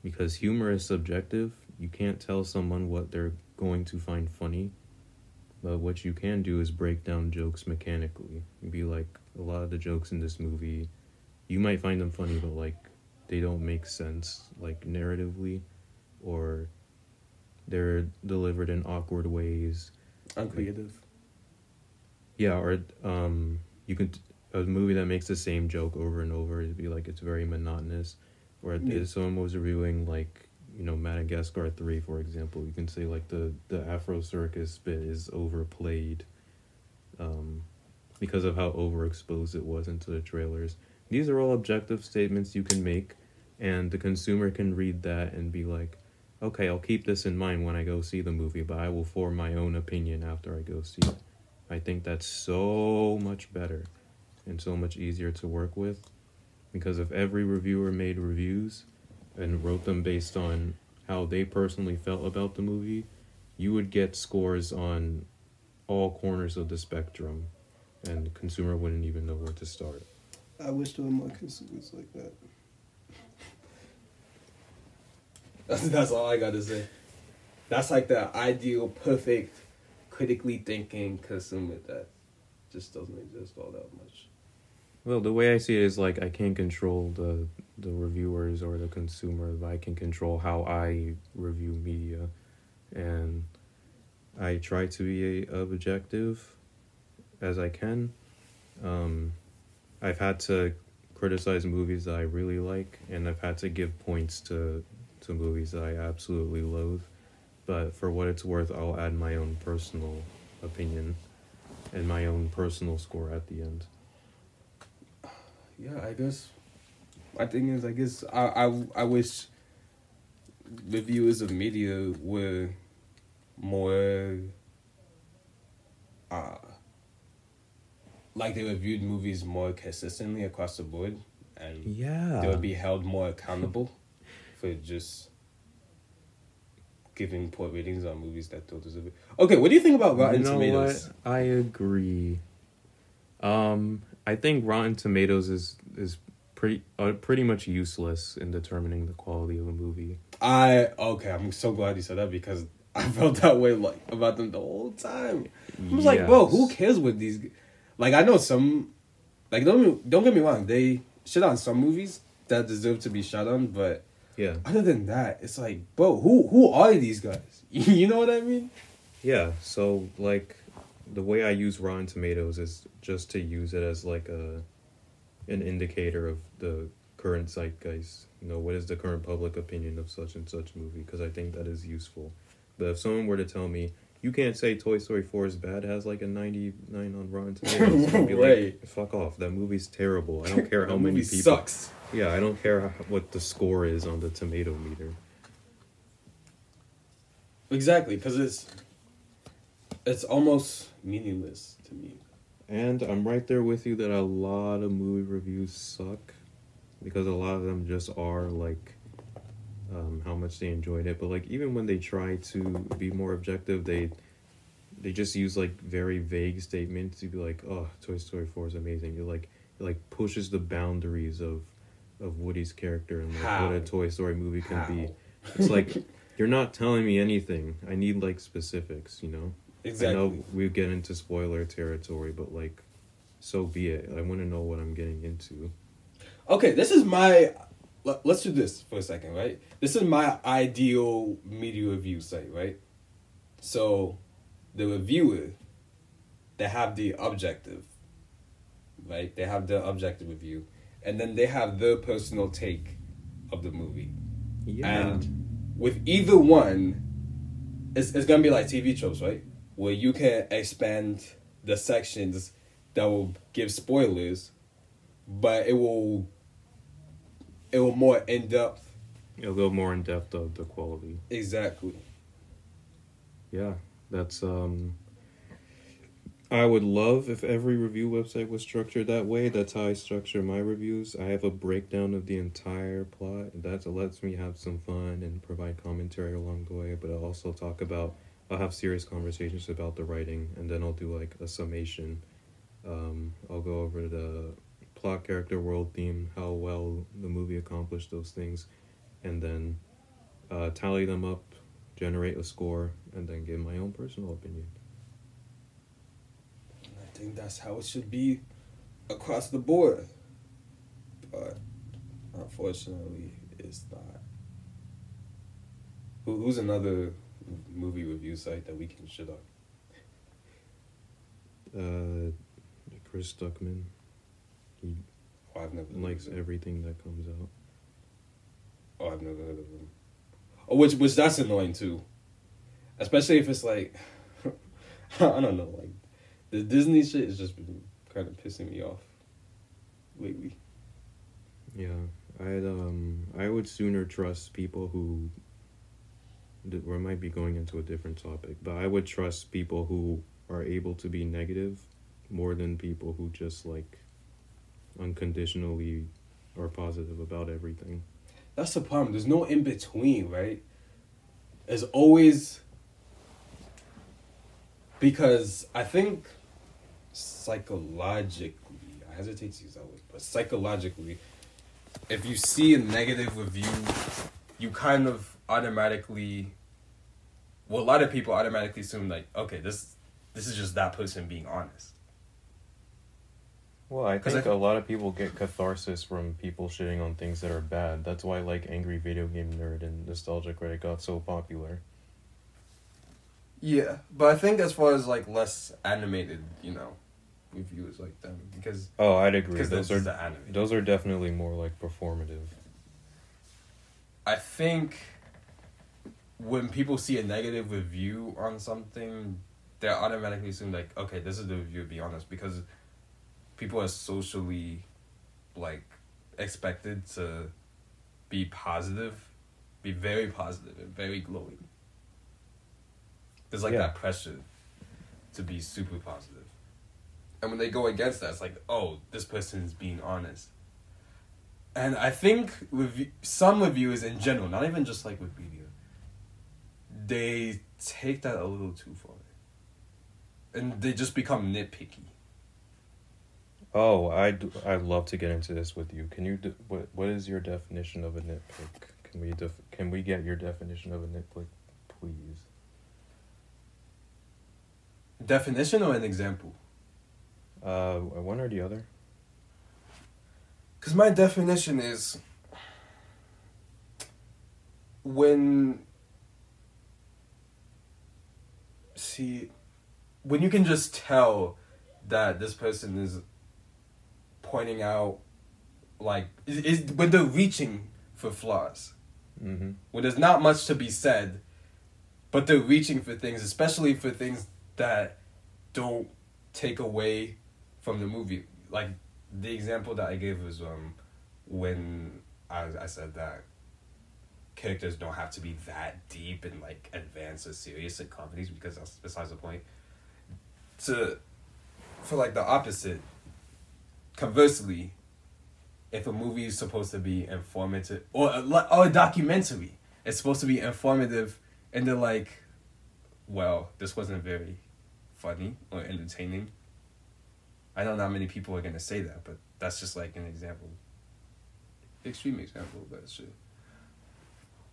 Because humor is subjective. You can't tell someone what they're going to find funny. But what you can do is break down jokes mechanically. Be like, a lot of the jokes in this movie, you might find them funny, but like, they don't make sense, like narratively, or they're delivered in awkward ways. Uncreative. Yeah, or um, you could a movie that makes the same joke over and over. It'd be like it's very monotonous. Or Yeah. if someone was reviewing like you know Madagascar three, for example, you can say like the the Afro Circus bit is overplayed, um, because of how overexposed it was into the trailers. These are all objective statements you can make, and the consumer can read that and be like, okay, I'll keep this in mind when I go see the movie, but I will form my own opinion after I go see it. I think that's so much better and so much easier to work with because if every reviewer made reviews and wrote them based on how they personally felt about the movie, you would get scores on all corners of the spectrum and the consumer wouldn't even know where to start. I wish there were more consumers like that. That's, that's all I gotta say. That's like the ideal, perfect, critically thinking consumer that just doesn't exist all that much. Well, the way I see it is like I can't control the the reviewers or the consumer, I can control how I review media, and I try to be objective as I can. Um, I've had to criticize movies that I really like, and I've had to give points to to movies that I absolutely loathe. But for what it's worth, I'll add my own personal opinion and my own personal score at the end. Yeah, I guess. My thing is, I guess I I, I wish reviewers of media were more. Uh, like they reviewed movies more consistently across the board, and Yeah. they would be held more accountable for just giving poor ratings on movies that don't deserve it. Okay, what do you think about Rotten you know Tomatoes? What? I agree. Um, I think Rotten Tomatoes is is pretty uh, pretty much useless in determining the quality of a movie. I okay, I'm so glad you said that because I felt that way like about them the whole time. I was like, bro, who cares what these? Like, I know some, like don't don't get me wrong, they shit on some movies that deserve to be shot on, but Yeah, other than that, it's like, bro, who who are these guys? you know what I mean? yeah. So like, the way I use Rotten Tomatoes is just to use it as like a, an indicator of the current zeitgeist. You know, what is the current public opinion of such and such movie? Because I think that is useful. But if someone were to tell me you can't say Toy Story Four is bad, it has like a ninety nine on Rotten Tomatoes, I'd be like, fuck off. That movie's terrible. I don't care how many people. sucks. Yeah, I don't care how, what the score is on the tomato meter. Exactly, because it's it's almost meaningless to me. And I'm right there with you that a lot of movie reviews suck because a lot of them just are like um, how much they enjoyed it. But like even when they try to be more objective, they they just use like very vague statements to be like, "Oh, Toy Story Four is amazing." It like it like pushes the boundaries of of Woody's character and like what a Toy Story movie can be. It's like you're not telling me anything. I need like specifics, you know. Exactly. I know we get into spoiler territory, but like, so be it. I want to know what I'm getting into. Okay, this is my. let- Let's do this for a second, right? This is my ideal media review site, right? So, the reviewer, they have the objective, right? They have the objective review, and then they have their personal take of the movie. Yeah. And with either one, it's, it's gonna be like TV tropes, right? Where you can expand the sections that will give spoilers, but it will it will more in depth. It'll go more in depth of the quality. Exactly. Yeah, that's um. I would love if every review website was structured that way. That's how I structure my reviews. I have a breakdown of the entire plot. That lets me have some fun and provide commentary along the way. But I'll also talk about. I'll have serious conversations about the writing, and then I'll do like a summation. Um, I'll go over the plot, character, world theme, how well the movie accomplished those things, and then uh, tally them up, generate a score, and then give my own personal opinion. I think that's how it should be across the board. But unfortunately, it's not. Who, who's another movie review site that we can shit Uh, on? Chris Stuckman. He Oh, I've never likes everything that comes out. Oh, I've never heard of him. Oh, which which that's annoying too, especially if it's like, I don't know, like the Disney shit has just been kind of pissing me off lately. Yeah, I'd um, I would sooner trust people who. We might be going into a different topic, but I would trust people who are able to be negative more than people who just like unconditionally are positive about everything. That's the problem. There's no in between, right? It's always because I think psychologically, I hesitate to use that word, but psychologically, if you see a negative review, you kind of automatically, well, a lot of people automatically assume like, okay, this this is just that person being honest. Well, i think a lot of people get catharsis from people shitting on things that are bad. That's why like Angry Video Game Nerd and Nostalgia Critic got so popular. Yeah, but I think as far as like less animated, you know, reviews like them because Oh, I'd agree. because Those are those are definitely more like performative. I think when people see a negative review on something, they automatically assume like, okay, this is the review. Be honest, because people are socially like expected to be positive, be very positive and very glowing. There's like Yeah. that pressure to be super positive. And when they go against that, it's like, oh, this person is being honest. And I think review, some reviewers in general, not even just like with media, they take that a little too far. And they just become nitpicky. Oh, I'd I'd love to get into this with you. Can you what what is your definition of a nitpick? Can we def- can we get your definition of a nitpick, please? Definition or an example? Uh, one or the other. Because my definition is when. See, when you can just tell that this person is pointing out, like, is, is when they're reaching for flaws. Mm-hmm. when there's not much to be said, but they're reaching for things, especially for things that don't take away from the movie. Like the example that I gave was um when I I said that characters don't have to be that deep and like advanced or serious in comedies because that's besides the point. To for like the opposite. Conversely, if a movie is supposed to be informative or uh, a, or a documentary it's supposed to be informative and they're like well this wasn't very funny or entertaining i know not know how many people are going to say that but that's just like an example extreme example but it's true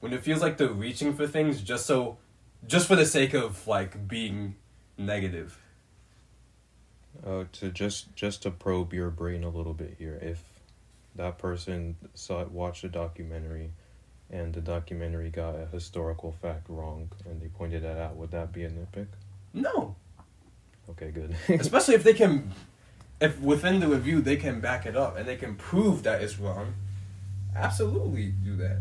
when it feels like they're reaching for things just so just for the sake of like being negative Uh, to just just to probe your brain a little bit here, if that person saw it, watched a documentary, and the documentary got a historical fact wrong, and they pointed that out, would that be a nitpick? no Okay, good. especially if they can if within the review they can back it up and they can prove that it's wrong absolutely do that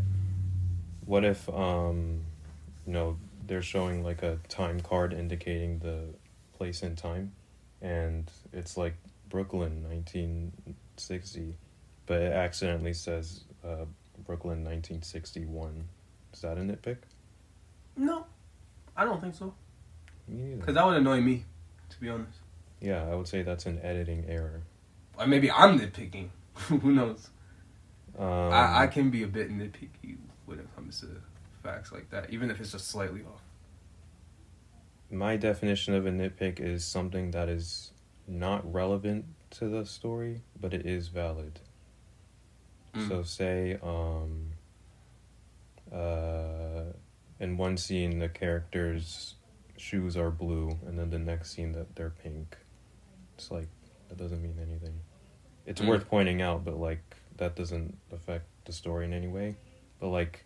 what if um, you know, they're showing like a time card indicating the place and time, and it's like Brooklyn, nineteen sixty, but it accidentally says uh, Brooklyn, nineteen sixty one. Is that a nitpick? no i don't think so because that would annoy me to be honest Yeah, I would say that's an editing error. Or maybe I'm nitpicking. Who knows? Um, I, I can be a bit nitpicky to facts like that, even if it's just slightly off. my definition of a nitpick is something that is not relevant to the story, but it is valid. Mm. So say um uh in one scene the character's shoes are blue and then the next scene that they're pink. It's like that doesn't mean anything. It's Mm. worth pointing out, but like that doesn't affect the story in any way. But like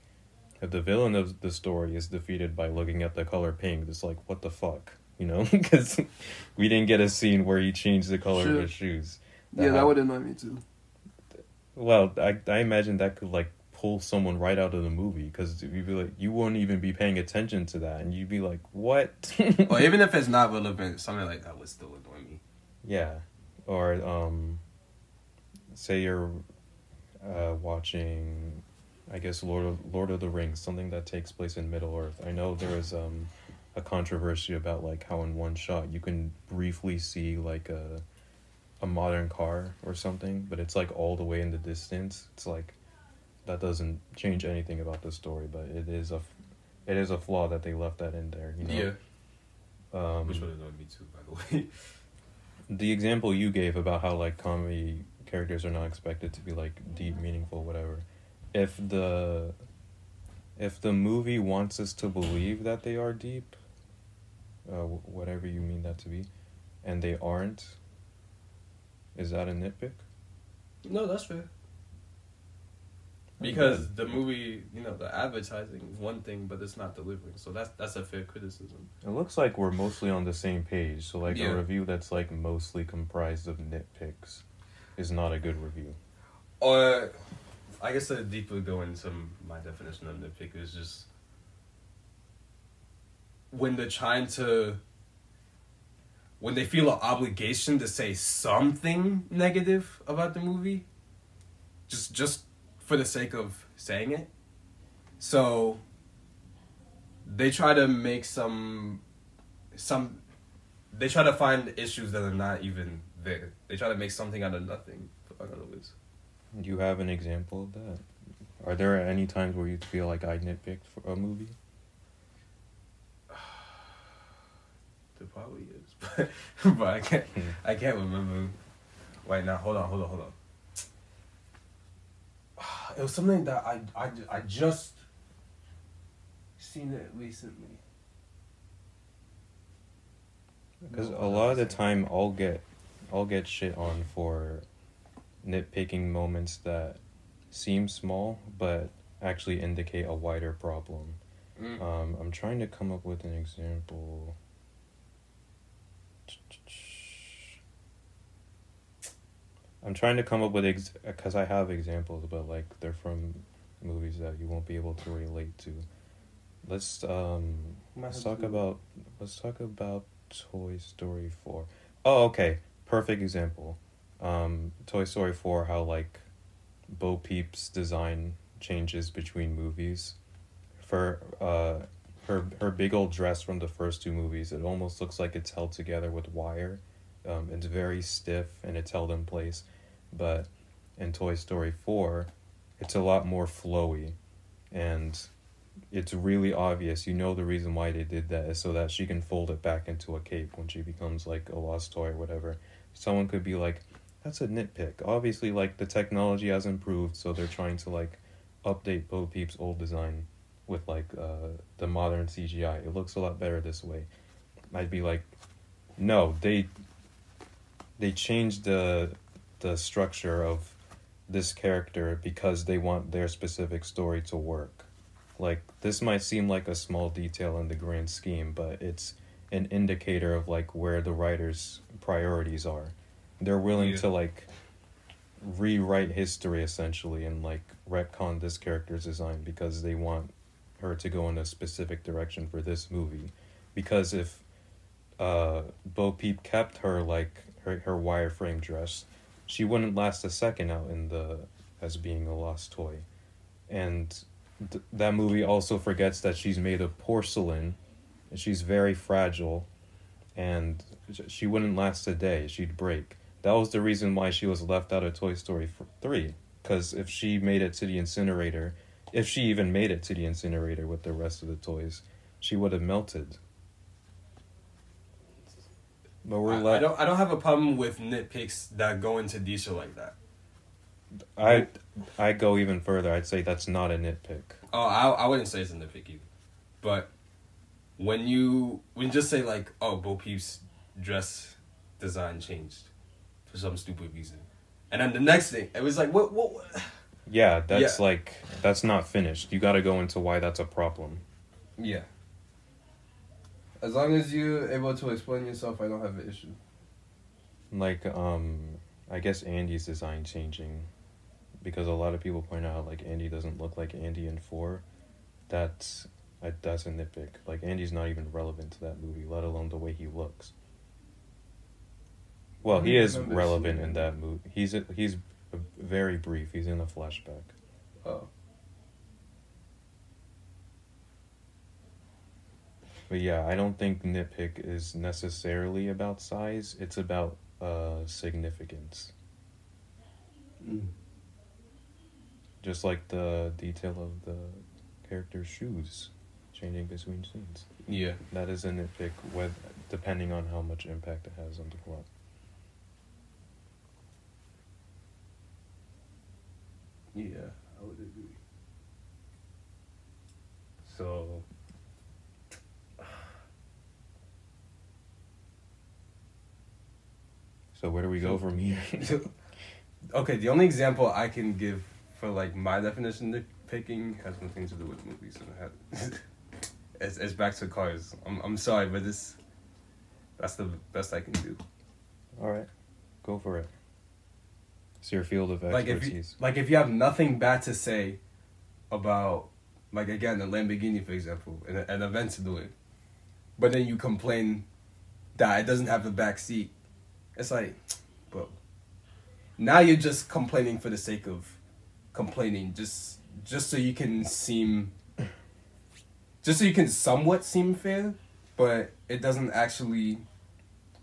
if the villain of the story is defeated by looking at the color pink, it's like what the fuck, you know? Because we didn't get a scene where he changed the color Sure. of his shoes. Yeah, that would annoy me too. well, I I imagine that could like pull someone right out of the movie because you'd be like, you wouldn't even be paying attention to that, and you'd be like, what? Or even if it's not relevant, something like that would still annoy me. yeah, or um, say you're uh watching, I guess Lord of Lord of the Rings, something that takes place in Middle Earth. I know there is um a controversy about like how in one shot you can briefly see like a a modern car or something, but it's like all the way in the distance. It's like that doesn't change anything about the story, but it is a it is a flaw that they left that in there. You know? Yeah, Um, which would annoy me too, by the way. the example you gave about how like comedy characters are not expected to be like deep, meaningful, whatever. If the if the movie wants us to believe that they are deep, uh, wh- whatever you mean that to be, and they aren't, is that a nitpick? no, that's fair. Because the movie, you know, the advertising is one thing, but it's not delivering. So that's that's a fair criticism. It looks like we're mostly on the same page. So like Yeah. a review that's like mostly comprised of nitpicks is not a good review. Or, I guess to deeply go into my definition of nitpick is just when they're trying to, when they feel an obligation to say something negative about the movie, just just for the sake of saying it. So. They try to make some, some, they try to find issues that are not even there. They try to make something out of nothing. I don't know what it is. Do you have an example of that? Are there any times where you feel like I nitpicked for a movie? There probably is, but but I can't hmm. I can't remember right now. Hold on, hold on, hold on. It was something that I I, I just seen it recently. Because No, a lot of the time, I'll get, I'll get shit on for nitpicking moments that seem small but actually indicate a wider problem. Mm. Um, I'm trying to come up with an example. I'm trying to come up with ex because I have examples, but like they're from movies that you won't be able to relate to. Let's um let's talk about let's talk about Toy Story four. Oh, okay, perfect example. Um, Toy Story four, how like Bo Peep's design changes between movies. For uh, her her big old dress from the first two movies, it almost looks like it's held together with wire. Um, it's very stiff and it's held in place, but in Toy Story four, it's a lot more flowy, and it's really obvious. You know the reason why they did that is so that she can fold it back into a cape when she becomes like a lost toy or whatever. Someone could be like, "That's a nitpick." Obviously, like the technology has improved, so they're trying to like update Bo Peep's old design with like uh, the modern CGI. It looks a lot better this way. I'd be like, no, they they changed the the structure of this character because they want their specific story to work. Like this might seem like a small detail in the grand scheme, but it's an indicator of like where the writer's priorities are. They're willing Yeah. to like rewrite history essentially and like retcon this character's design because they want her to go in a specific direction for this movie. Because if uh, Bo Peep kept her like her her wireframe dress, she wouldn't last a second out in the as being a lost toy, and th- that movie also forgets that she's made of porcelain, and she's very fragile, and she wouldn't last a day. She'd break. That was the reason why she was left out of Toy Story 3. Because if she made it to the incinerator, if she even made it to the incinerator with the rest of the toys, she would have melted. But we're I, like, I don't I don't have a problem with nitpicks that go into detail like that. I I go even further. I'd say that's not a nitpick. Oh, I I wouldn't say it's a nitpick either. But when you when you just say like, oh, Bo Peep's dress design changed for some stupid reason, and then the next thing it was like, what what. what? Yeah, that's yeah. like that's not finished. You got to go into why that's a problem. Yeah. As long as you're able to explain yourself, I don't have an issue. Like, um, I guess Andy's design changing, because a lot of people point out like Andy doesn't look like Andy in four. That's I, that's a nitpick. Like Andy's not even relevant to that movie, let alone the way he looks. Well, he is relevant in that movie. He's a, he's a very brief. He's in a flashback. Oh. But yeah, I don't think nitpick is necessarily about size. It's about uh, significance. Mm. Just like the detail of the character's shoes changing between scenes. Yeah. That is a nitpick with depending on how much impact it has on the plot. Yeah, I would agree. So So where do we go from here? okay, the only example I can give for like my definition of picking has nothing to do with movies. And it's, it's back to cars. I'm I'm sorry, but this that's the best I can do. All right, go for it. It's your field of expertise. Like if you, like if you have nothing bad to say about like again the Lamborghini for example, and an, an Aventador, but then you complain that it doesn't have a back seat it's like, bro. Now you're just complaining for the sake of complaining, just just so you can seem, just so you can somewhat seem fair, but it doesn't actually.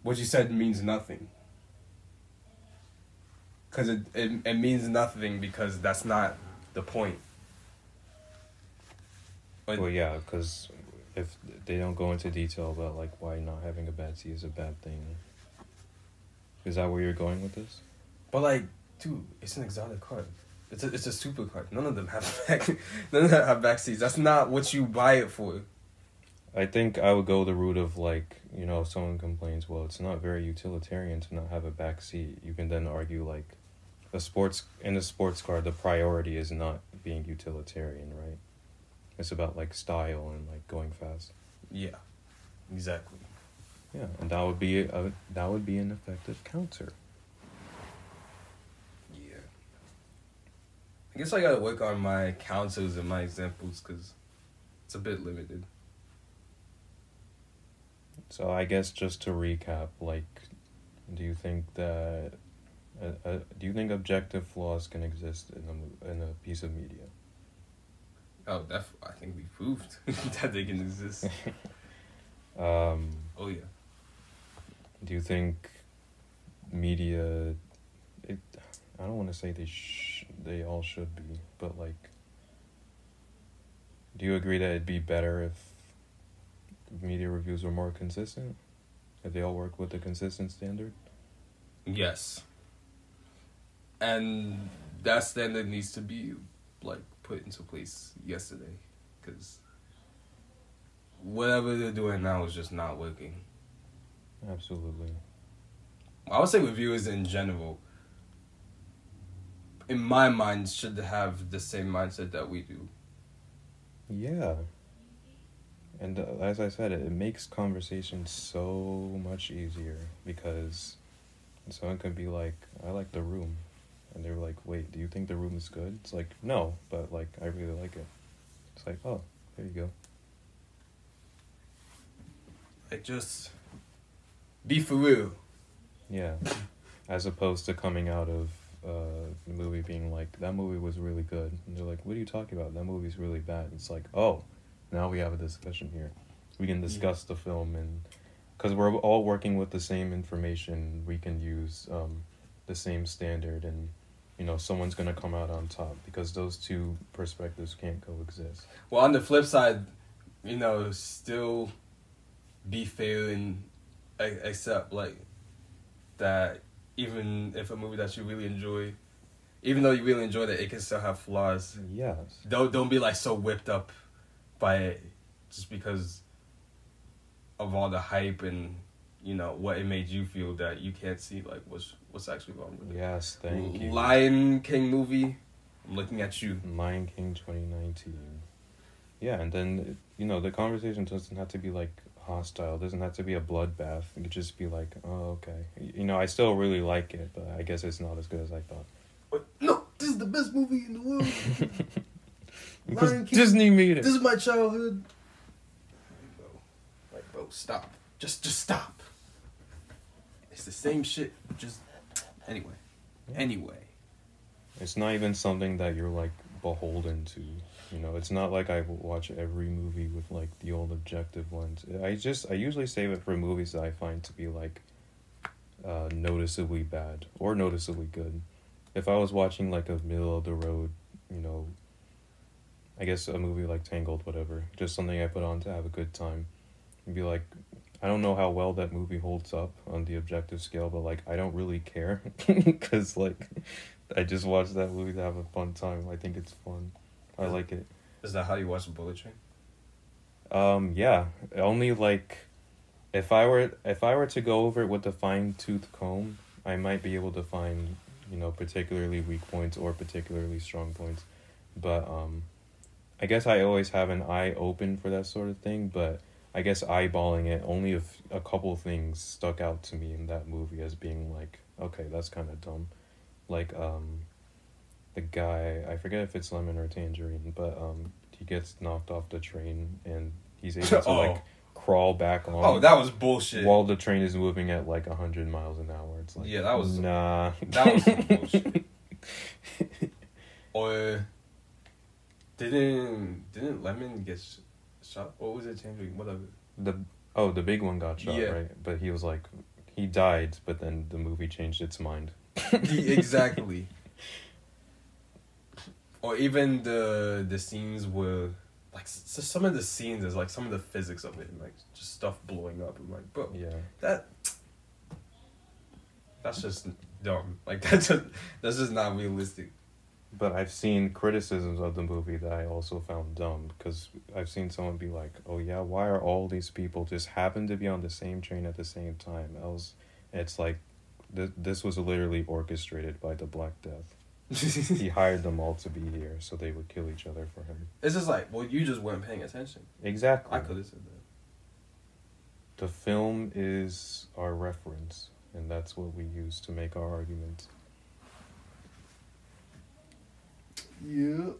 What you said means nothing. Cause it, it it means nothing because that's not the point. But, well, yeah, because if they don't go into detail about like why not having a bad seat is a bad thing, is that where you're going with this? But like, dude, it's an exotic car. It's a it's a super car. None of them have back. none of them have back seats. That's not what you buy it for. I think I would go the route of like you know if someone complains, well, it's not very utilitarian to not have a back seat. You can then argue like, a sports in a sports car, the priority is not being utilitarian, right? It's about like style and like going fast. Yeah, exactly. Yeah, and that would be a, that would be an effective counter. Yeah. I guess I gotta work on my counters and my examples because it's a bit limited. So I guess just to recap, like, do you think that, uh, uh, do you think objective flaws can exist in a in a piece of media? Oh, def- I think we proved that they can exist. um, oh yeah do you think media it I don't want to say they sh- they all should be, but like do you agree that it'd be better if media reviews were more consistent? If they all work with a consistent standard? Yes. And that standard needs to be like put into place yesterday cuz whatever they're doing now is just not working. Absolutely. I would say reviewers in general, in my mind, should have the same mindset that we do. Yeah. And uh, as I said, it, it makes conversation so much easier because someone can be like, I like the room. And they're like, wait, do you think the room is good? It's like, no, but like, I really like it. It's like, oh, there you go. I just be for real. Yeah. As opposed to coming out of uh, the movie being like, that movie was really good. And they're like, what are you talking about? That movie's really bad. It's like, oh, now we have a discussion here. We can discuss yeah. the film and because we're all working with the same information, we can use um, the same standard, and you know, someone's gonna come out on top because those two perspectives can't coexist. Well, on the flip side, you know, still be fair and accept like that. Even if a movie that you really enjoy, even though you really enjoyed it, it can still have flaws. Yes. Don't don't be like so whipped up by just because of all the hype and you know what it made you feel that you can't see like what's what's actually wrong with it. Yes. Thank you. Lion King movie. I'm looking at you. Lion King 2019. Yeah, and then you know the conversation doesn't have to be like hostile. It doesn't have to be a bloodbath. It could just be like, oh okay, you know, I still really like it, but I guess it's not as good as I thought. No, this is the best movie in the world. Because Lion King- Disney made it. This is my childhood. Bro, like, bro, stop. Just, just stop. It's the same shit. Just, anyway, Yeah. anyway. It's not even something that you're like beholden to. You know, it's not like I watch every movie with like the old objective ones. I just I usually save it for movies that I find to be like uh, noticeably bad or noticeably good. If I was watching like a middle of the road, you know, I guess a movie like Tangled, whatever, just something I put on to have a good time, and be like, I don't know how well that movie holds up on the objective scale, but like I don't really care because like I just watched that movie to have a fun time. I think it's fun. I like it. Is that how you watch Bullet Train? Um, yeah. Only like if I were if I were to go over it with a fine tooth comb, I might be able to find, you know, particularly weak points or particularly strong points. But um I guess I always have an eye open for that sort of thing, but I guess eyeballing it, only a, f- a couple things stuck out to me in that movie as being like, okay, that's kind of dumb. Like, um, the guy, I forget if it's Lemon or Tangerine, but um, he gets knocked off the train and he's able to Oh. like crawl back on. Oh, that was bullshit. while the train is moving at like hundred miles an hour. It's like Yeah, that was- nah. that was bullshit. Or didn't didn't Lemon get shot? What was it? Tangerine? Whatever. the oh the big one got shot Yeah. right, but he was like he died, but then the movie changed its mind. Exactly. or even the the scenes were like s- some of the scenes is like some of the physics of it, like just stuff blowing up. I'm like, bro, Yeah. that that's just dumb. Like that's just that's just not realistic. But I've seen criticisms of the movie that I also found dumb because I've seen someone be like, "Oh yeah, why are all these people just happen to be on the same train at the same time?" Was, it's like, th- this was literally orchestrated by the Black Death. he hired them all to be here so they would kill each other for him. It's just like, well, you just weren't paying attention. Exactly. I could have said that. The film is our reference, and that's what we use to make our arguments. Yeah.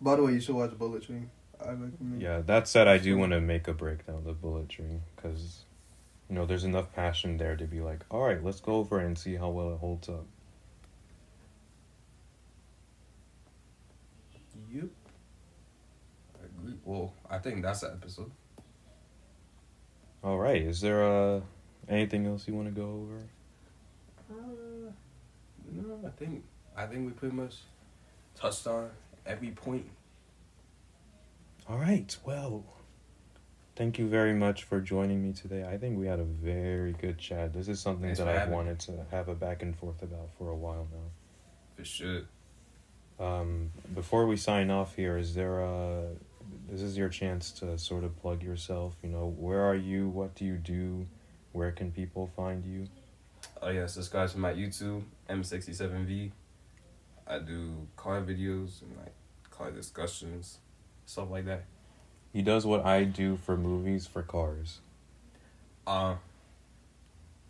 By the way, you should watch Bullet Train. I recommend. Yeah, that said, I do want to make a breakdown of Bullet Train because, you know, there's enough passion there to be like, all right, let's go over it and see how well it holds up. Yep. I agree. Well, I think that's the episode. All right, is there uh anything else you want to go over? Uh, no, I think I think we pretty much touched on every point. All right, well, thank you very much for joining me today. I think we had a very good chat. This is something Thanks that I've having me. wanted to have a back and forth about for a while now. For sure. Um, before we sign off here, is there a this is your chance to sort of plug yourself, you know, where are you, what do you do, where can people find you? Oh yeah, subscribe to my YouTube M67V. I do car videos and like car discussions, stuff like that. He does what I do for movies for cars. Um,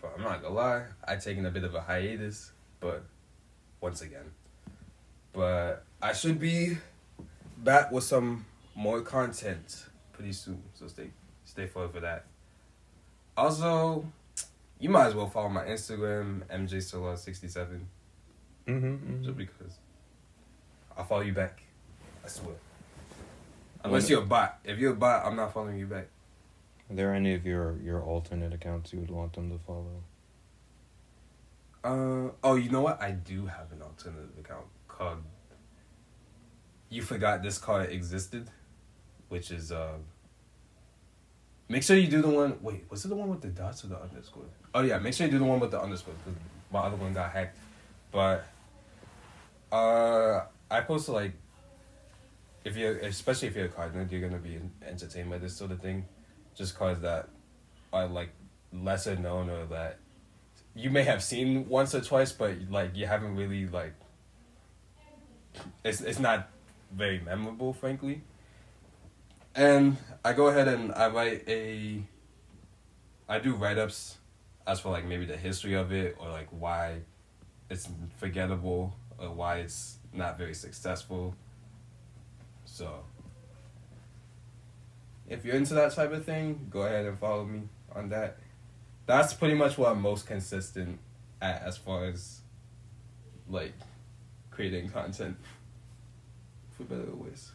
but I'm not gonna lie, I've taken a bit of a hiatus, but once again, but I should be back with some more content pretty soon. So stay stay forward for that. Also, you might as well follow my Instagram MJ67 Mm-hmm, just because I'll follow you back. I swear. Unless you're a bot. If you're a bot, I'm not following you back. Are there any of your your alternate accounts you would want them to follow? Uh oh, you know what? I do have an alternative account called. You forgot this car existed, which is uh. Make sure you do the one. Wait, was it the one with the dots or the underscore? Oh yeah, make sure you do the one with the underscore because my other one got hacked. But uh, I post like if you're especially if you're a card nerd, you're gonna be entertained by this sort of thing, just cause that are like lesser known or that you may have seen once or twice, but like you haven't really like. It's it's not very memorable, frankly. And I go ahead and I write a. I do write ups, as for like maybe the history of it or like why, it's forgettable or why it's not very successful. So. If you're into that type of thing, go ahead and follow me on that that's pretty much what I'm most consistent at as far as like creating content for better or worse.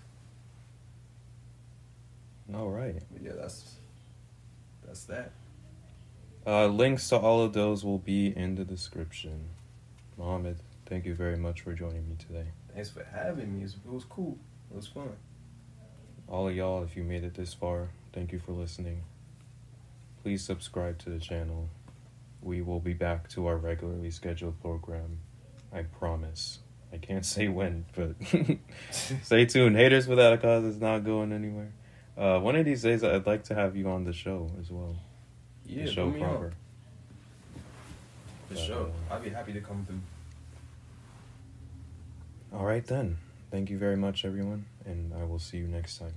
All right. But yeah, that's that's that. Uh, links to all of those will be in the description. Mohamed, thank you very much for joining me today. Thanks for having me. It was, cool. It was fun. All of y'all, if you made it this far, thank you for listening. Please subscribe to the channel. We will be back to our regularly scheduled program. I promise. I can't say when, but stay tuned. Haters without a cause is not going anywhere. Uh, one of these days, I'd like to have you on the show as well. Yeah, the show proper. For sure. I'd be happy to come through. All right, then. Thank you very much, everyone, and I will see you next time.